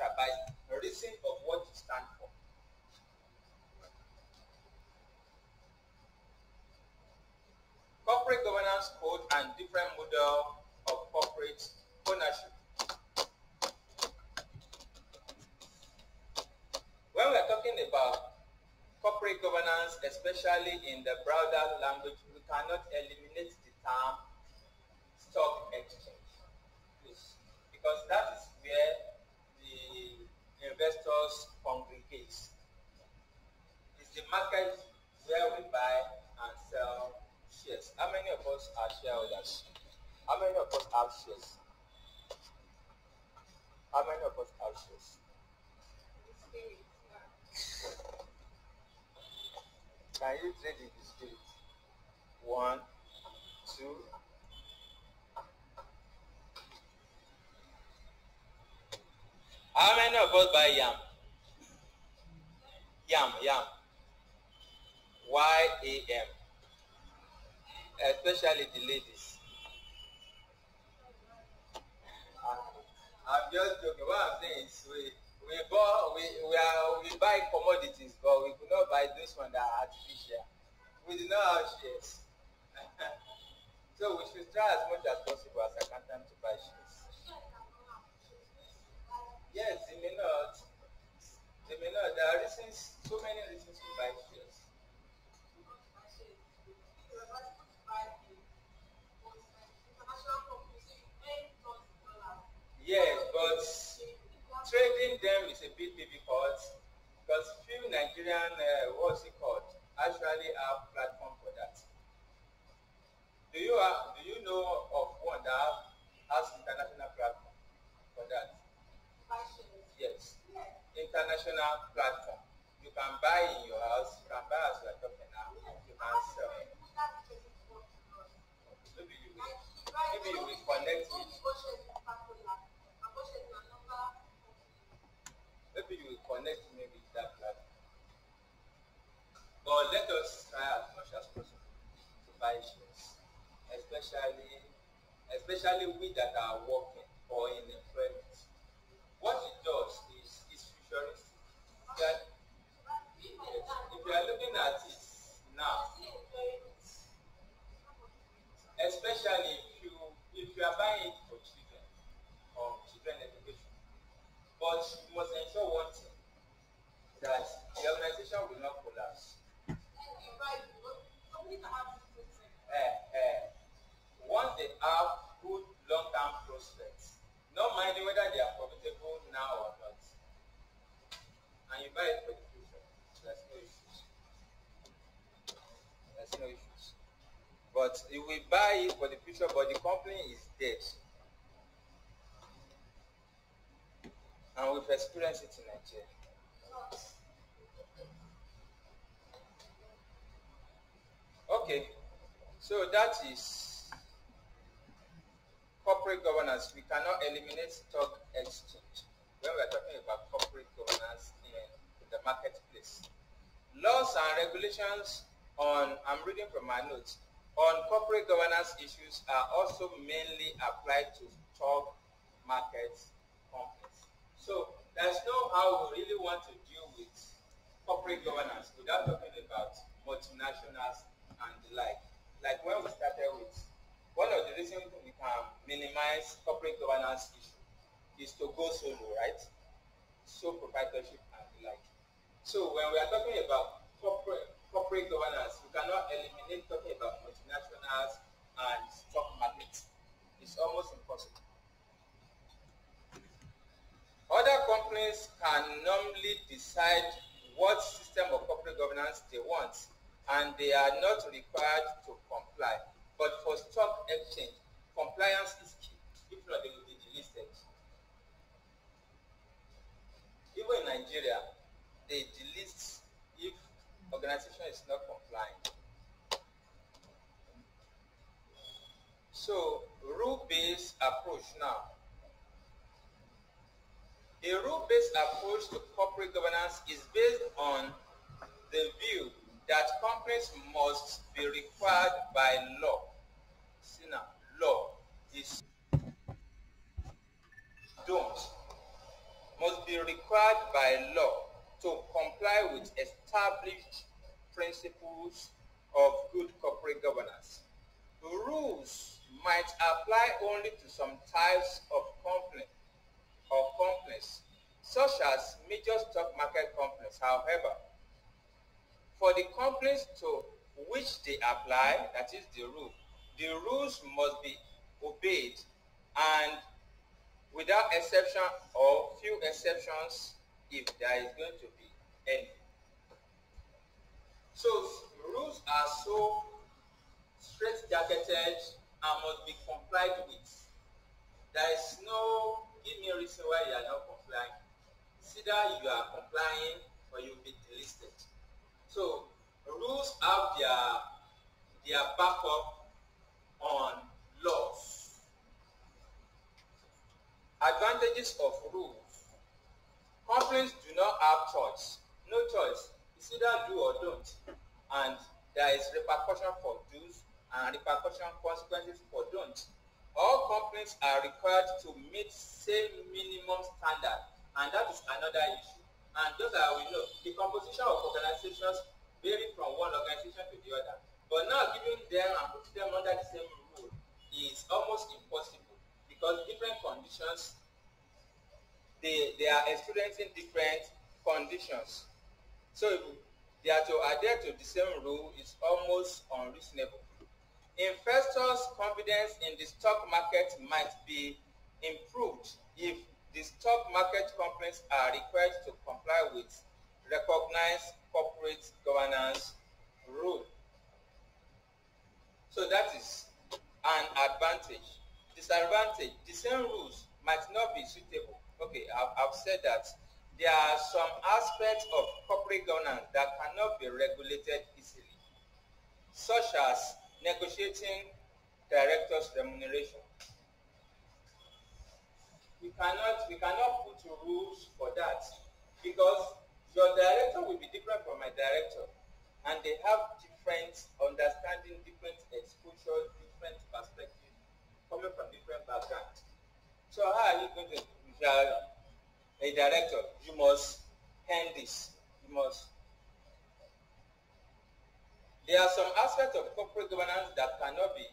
will But you will buy it for the future, but the company is dead. And we've experienced it in Nigeria. Okay, so that is corporate governance. We cannot eliminate stock exchange when we are talking about corporate governance in, in the marketplace. Laws and regulations on, I'm reading from my notes, on corporate governance issues are also mainly applied to stock market companies. So there's no how we really want to deal with corporate governance without talking about multinationals and the like. Like when we started with, one of the reasons we can minimize corporate governance issue is to go solo, right? So proprietorship and the like. So when we are talking about corporate corporate governance, we cannot eliminate talking about multinationals and stock markets. It's almost impossible. Other companies can normally decide what system of corporate governance they want, and they are not required to comply. But for stock exchange, compliance is key. If not, they will be delisted. Even in Nigeria, they delist if organization is not complying. So, rule-based approach now. A rule-based approach to corporate governance is based on the view that companies must be required by law. See now, law is don't must be required by law to comply with established principles of good corporate governance. Rules might apply only to some types of company or companies, such as major stock market companies. However, for the companies to which they apply, that is the rule, the rules must be obeyed and without exception or few exceptions if there is going to be any. So rules are so straight must be complied with. There is no give me a reason why you are not complying. It's either you are complying or you'll be delisted. So rules have their their backup on laws. Advantages of rules. Companies do not have choice. No choice. It's either do or don't. And there is repercussion for do's and repercussion consequences for don't. All companies are required to meet same minimum standard and that is another issue. And just as we know, the composition of organizations vary from one organization to the other. But now giving them and putting them under the same rule is almost impossible because different conditions they, they are experiencing different conditions. So they are to adhere to the same rule is almost unreasonable. Investors' confidence in the stock market might be improved if the stock market companies are required to comply with recognized corporate governance rule. So that is an advantage. Disadvantage, the same rules might not be suitable. Okay, I've, I've said that there are some aspects of corporate governance that cannot be regulated easily, such as negotiating directors' remuneration. We cannot, we cannot put rules for that because your director will be different from my director, and they have different understanding, different exposure, different perspective, coming from different backgrounds. So how are you going to, a director, you must hand this, you must. There are some aspects of corporate governance that cannot be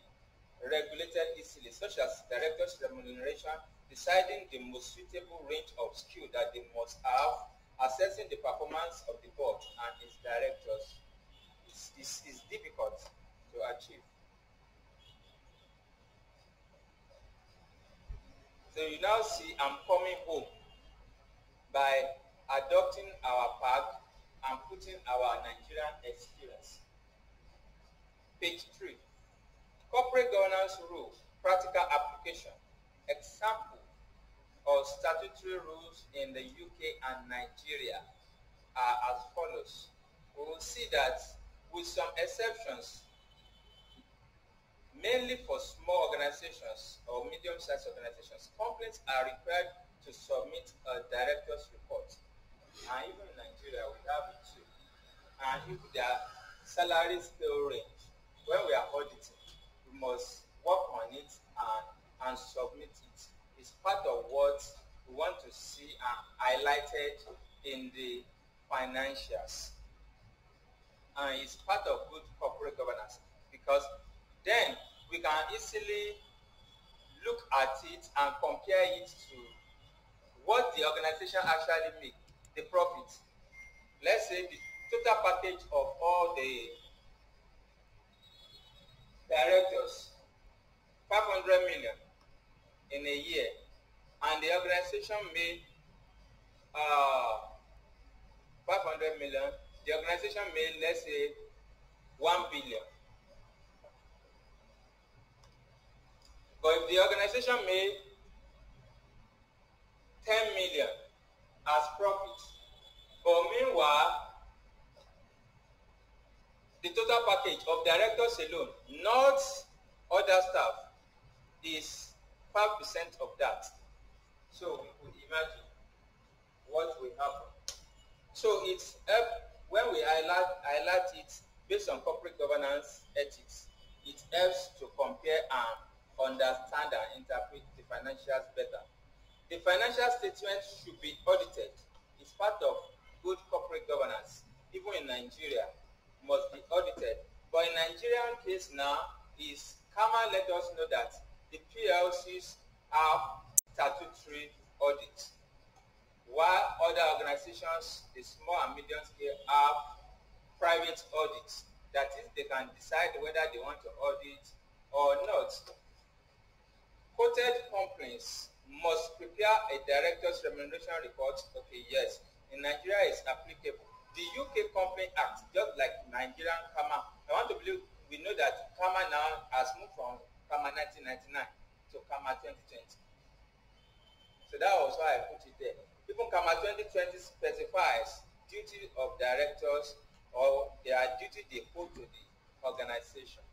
regulated easily, such as directors' remuneration, deciding the most suitable range of skill that they must have assessing the performance of the board and its directors is, is, is difficult to achieve. So you now see I'm coming home by adopting our pack and putting our Nigerian experience. Page 3. Corporate governance rules, practical application. Example of statutory rules in the UK and Nigeria are as follows. We will see that with some exceptions, mainly for small organizations or medium-sized organizations, companies are required to submit a director's report. And even in Nigeria, we have it too. And if their salary scale range, when we are auditing, we must work on it and, and submit it. it is part of what we want to see uh, highlighted in the financials. And it's part of good corporate governance because then we can easily look at it and compare it to what the organization actually make, the profit. Let's say the total package of all the directors, 500 million in a year. And the organization made uh, 500 million. The organization made let's say 1 billion. But if the organization made 10 million as profit but meanwhile the total package of directors alone not other staff is 5% of that. So we could imagine what will happen. So it's when we highlight, highlight it based on corporate governance ethics, it helps to compare and understand and interpret the financials better. The financial statement should be audited. It's part of good corporate governance. Even in Nigeria, must be audited. But in Nigerian case now, is CAMA let us know that the PLCs have statutory audit, while other organizations, the small and medium scale, have private audits. That is, they can decide whether they want to audit or not. Quoted companies must prepare a director's remuneration report. Okay, yes, in Nigeria it's applicable. The UK Company Act, just like Nigerian CAMA, I want to believe we know that CAMA now has moved from CAMA 1999 to CAMA 2020. So that was why I put it there. Even CAMA 2020 specifies duty of directors or their duty they hold to the organization.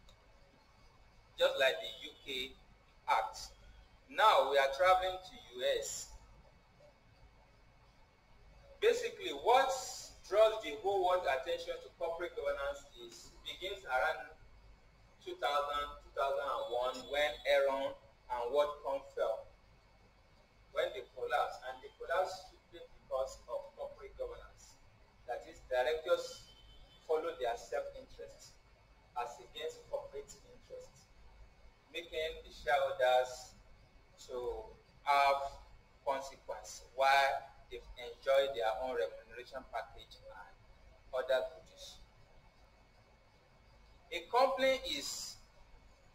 Just like the UK Act. Now we are traveling to US. Basically, what draws the whole world's attention to corporate governance is begins around 2000, 2001 when Enron and WorldCom fell. When they collapsed, and they collapsed strictly because of corporate governance. That is, directors follow their self-interest as against corporate interests, making the shareholders to have consequence while they've enjoyed their own remuneration package other goodies. A company is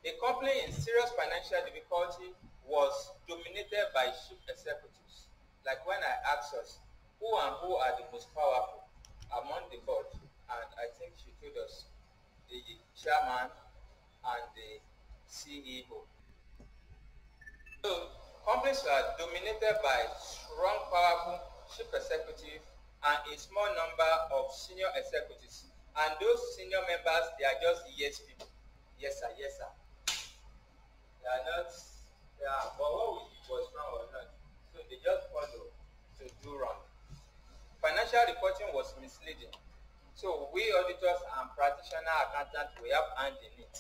a company in serious financial difficulty was dominated by chief executives. Like when I asked us, who and who are the most powerful among the board? And I think she told us the chairman and the CEO. So companies are dominated by strong, powerful chief executive and a small number of senior executives. And those senior members, they are just yes people. Yes, sir, yes, sir. They are not, yeah, but what we was wrong or not. So they just follow to do wrong. Financial reporting was misleading. So we auditors and practitioner accountants, we have hand in it.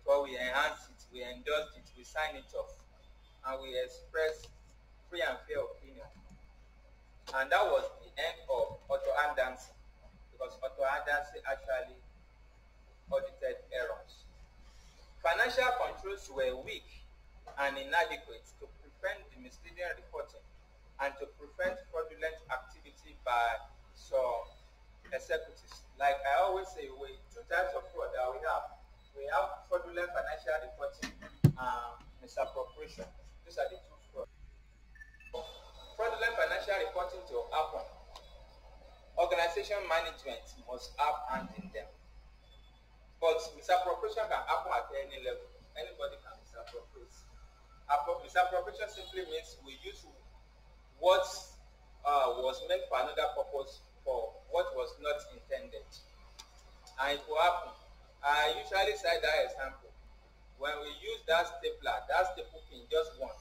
Because we enhance it, we endorse it, we sign it off, and we express free and fair opinion. And that was the end of Arthur Andersen, because Arthur Andersen actually audited Enron. Financial controls were weak and inadequate to prevent the misleading reporting and to prevent fraudulent activity by some executives. Like I always say, we two types of fraud that we have. We have fraudulent financial reporting and misappropriation. These are the two frauds. Fraudulent financial reporting to happen. Organization management must have hand in them. But misappropriation can happen at any level. Anybody can misappropriate. Misappropriation simply means we use what uh, was meant for another purpose for what was not intended. And it will happen. I usually cite that example. When we use that stapler, that staple pin, just one,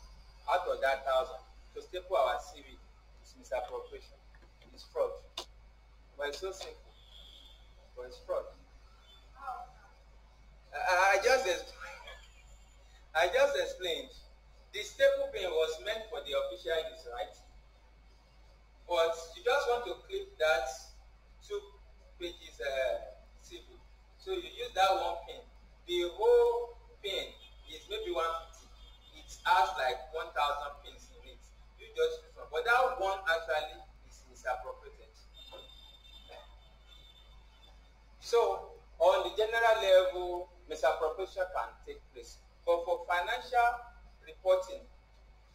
out of that thousand, to staple our CV, misappropriation. It's fraud. But it's so simple. But it's fraud. I, I just explained. I just explained. The staple pin was meant for the official use, right? But you just want to click that two pages uh. So you use that one pin. The whole pin is maybe 150. It has like 1,000 pins in it. You just. But that one actually is misappropriated. So on the general level, misappropriation can take place. But for financial reporting,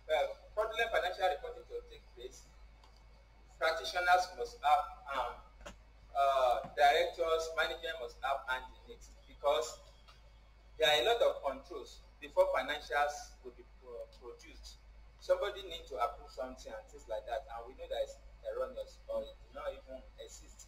uh, fraudulent financial reporting to take place, practitioners must have um, uh, directors, management must have hand in it because there are a lot of controls before financials will be pro produced. Somebody need to approve something and things like that, and we know that it's erroneous or it does not even exist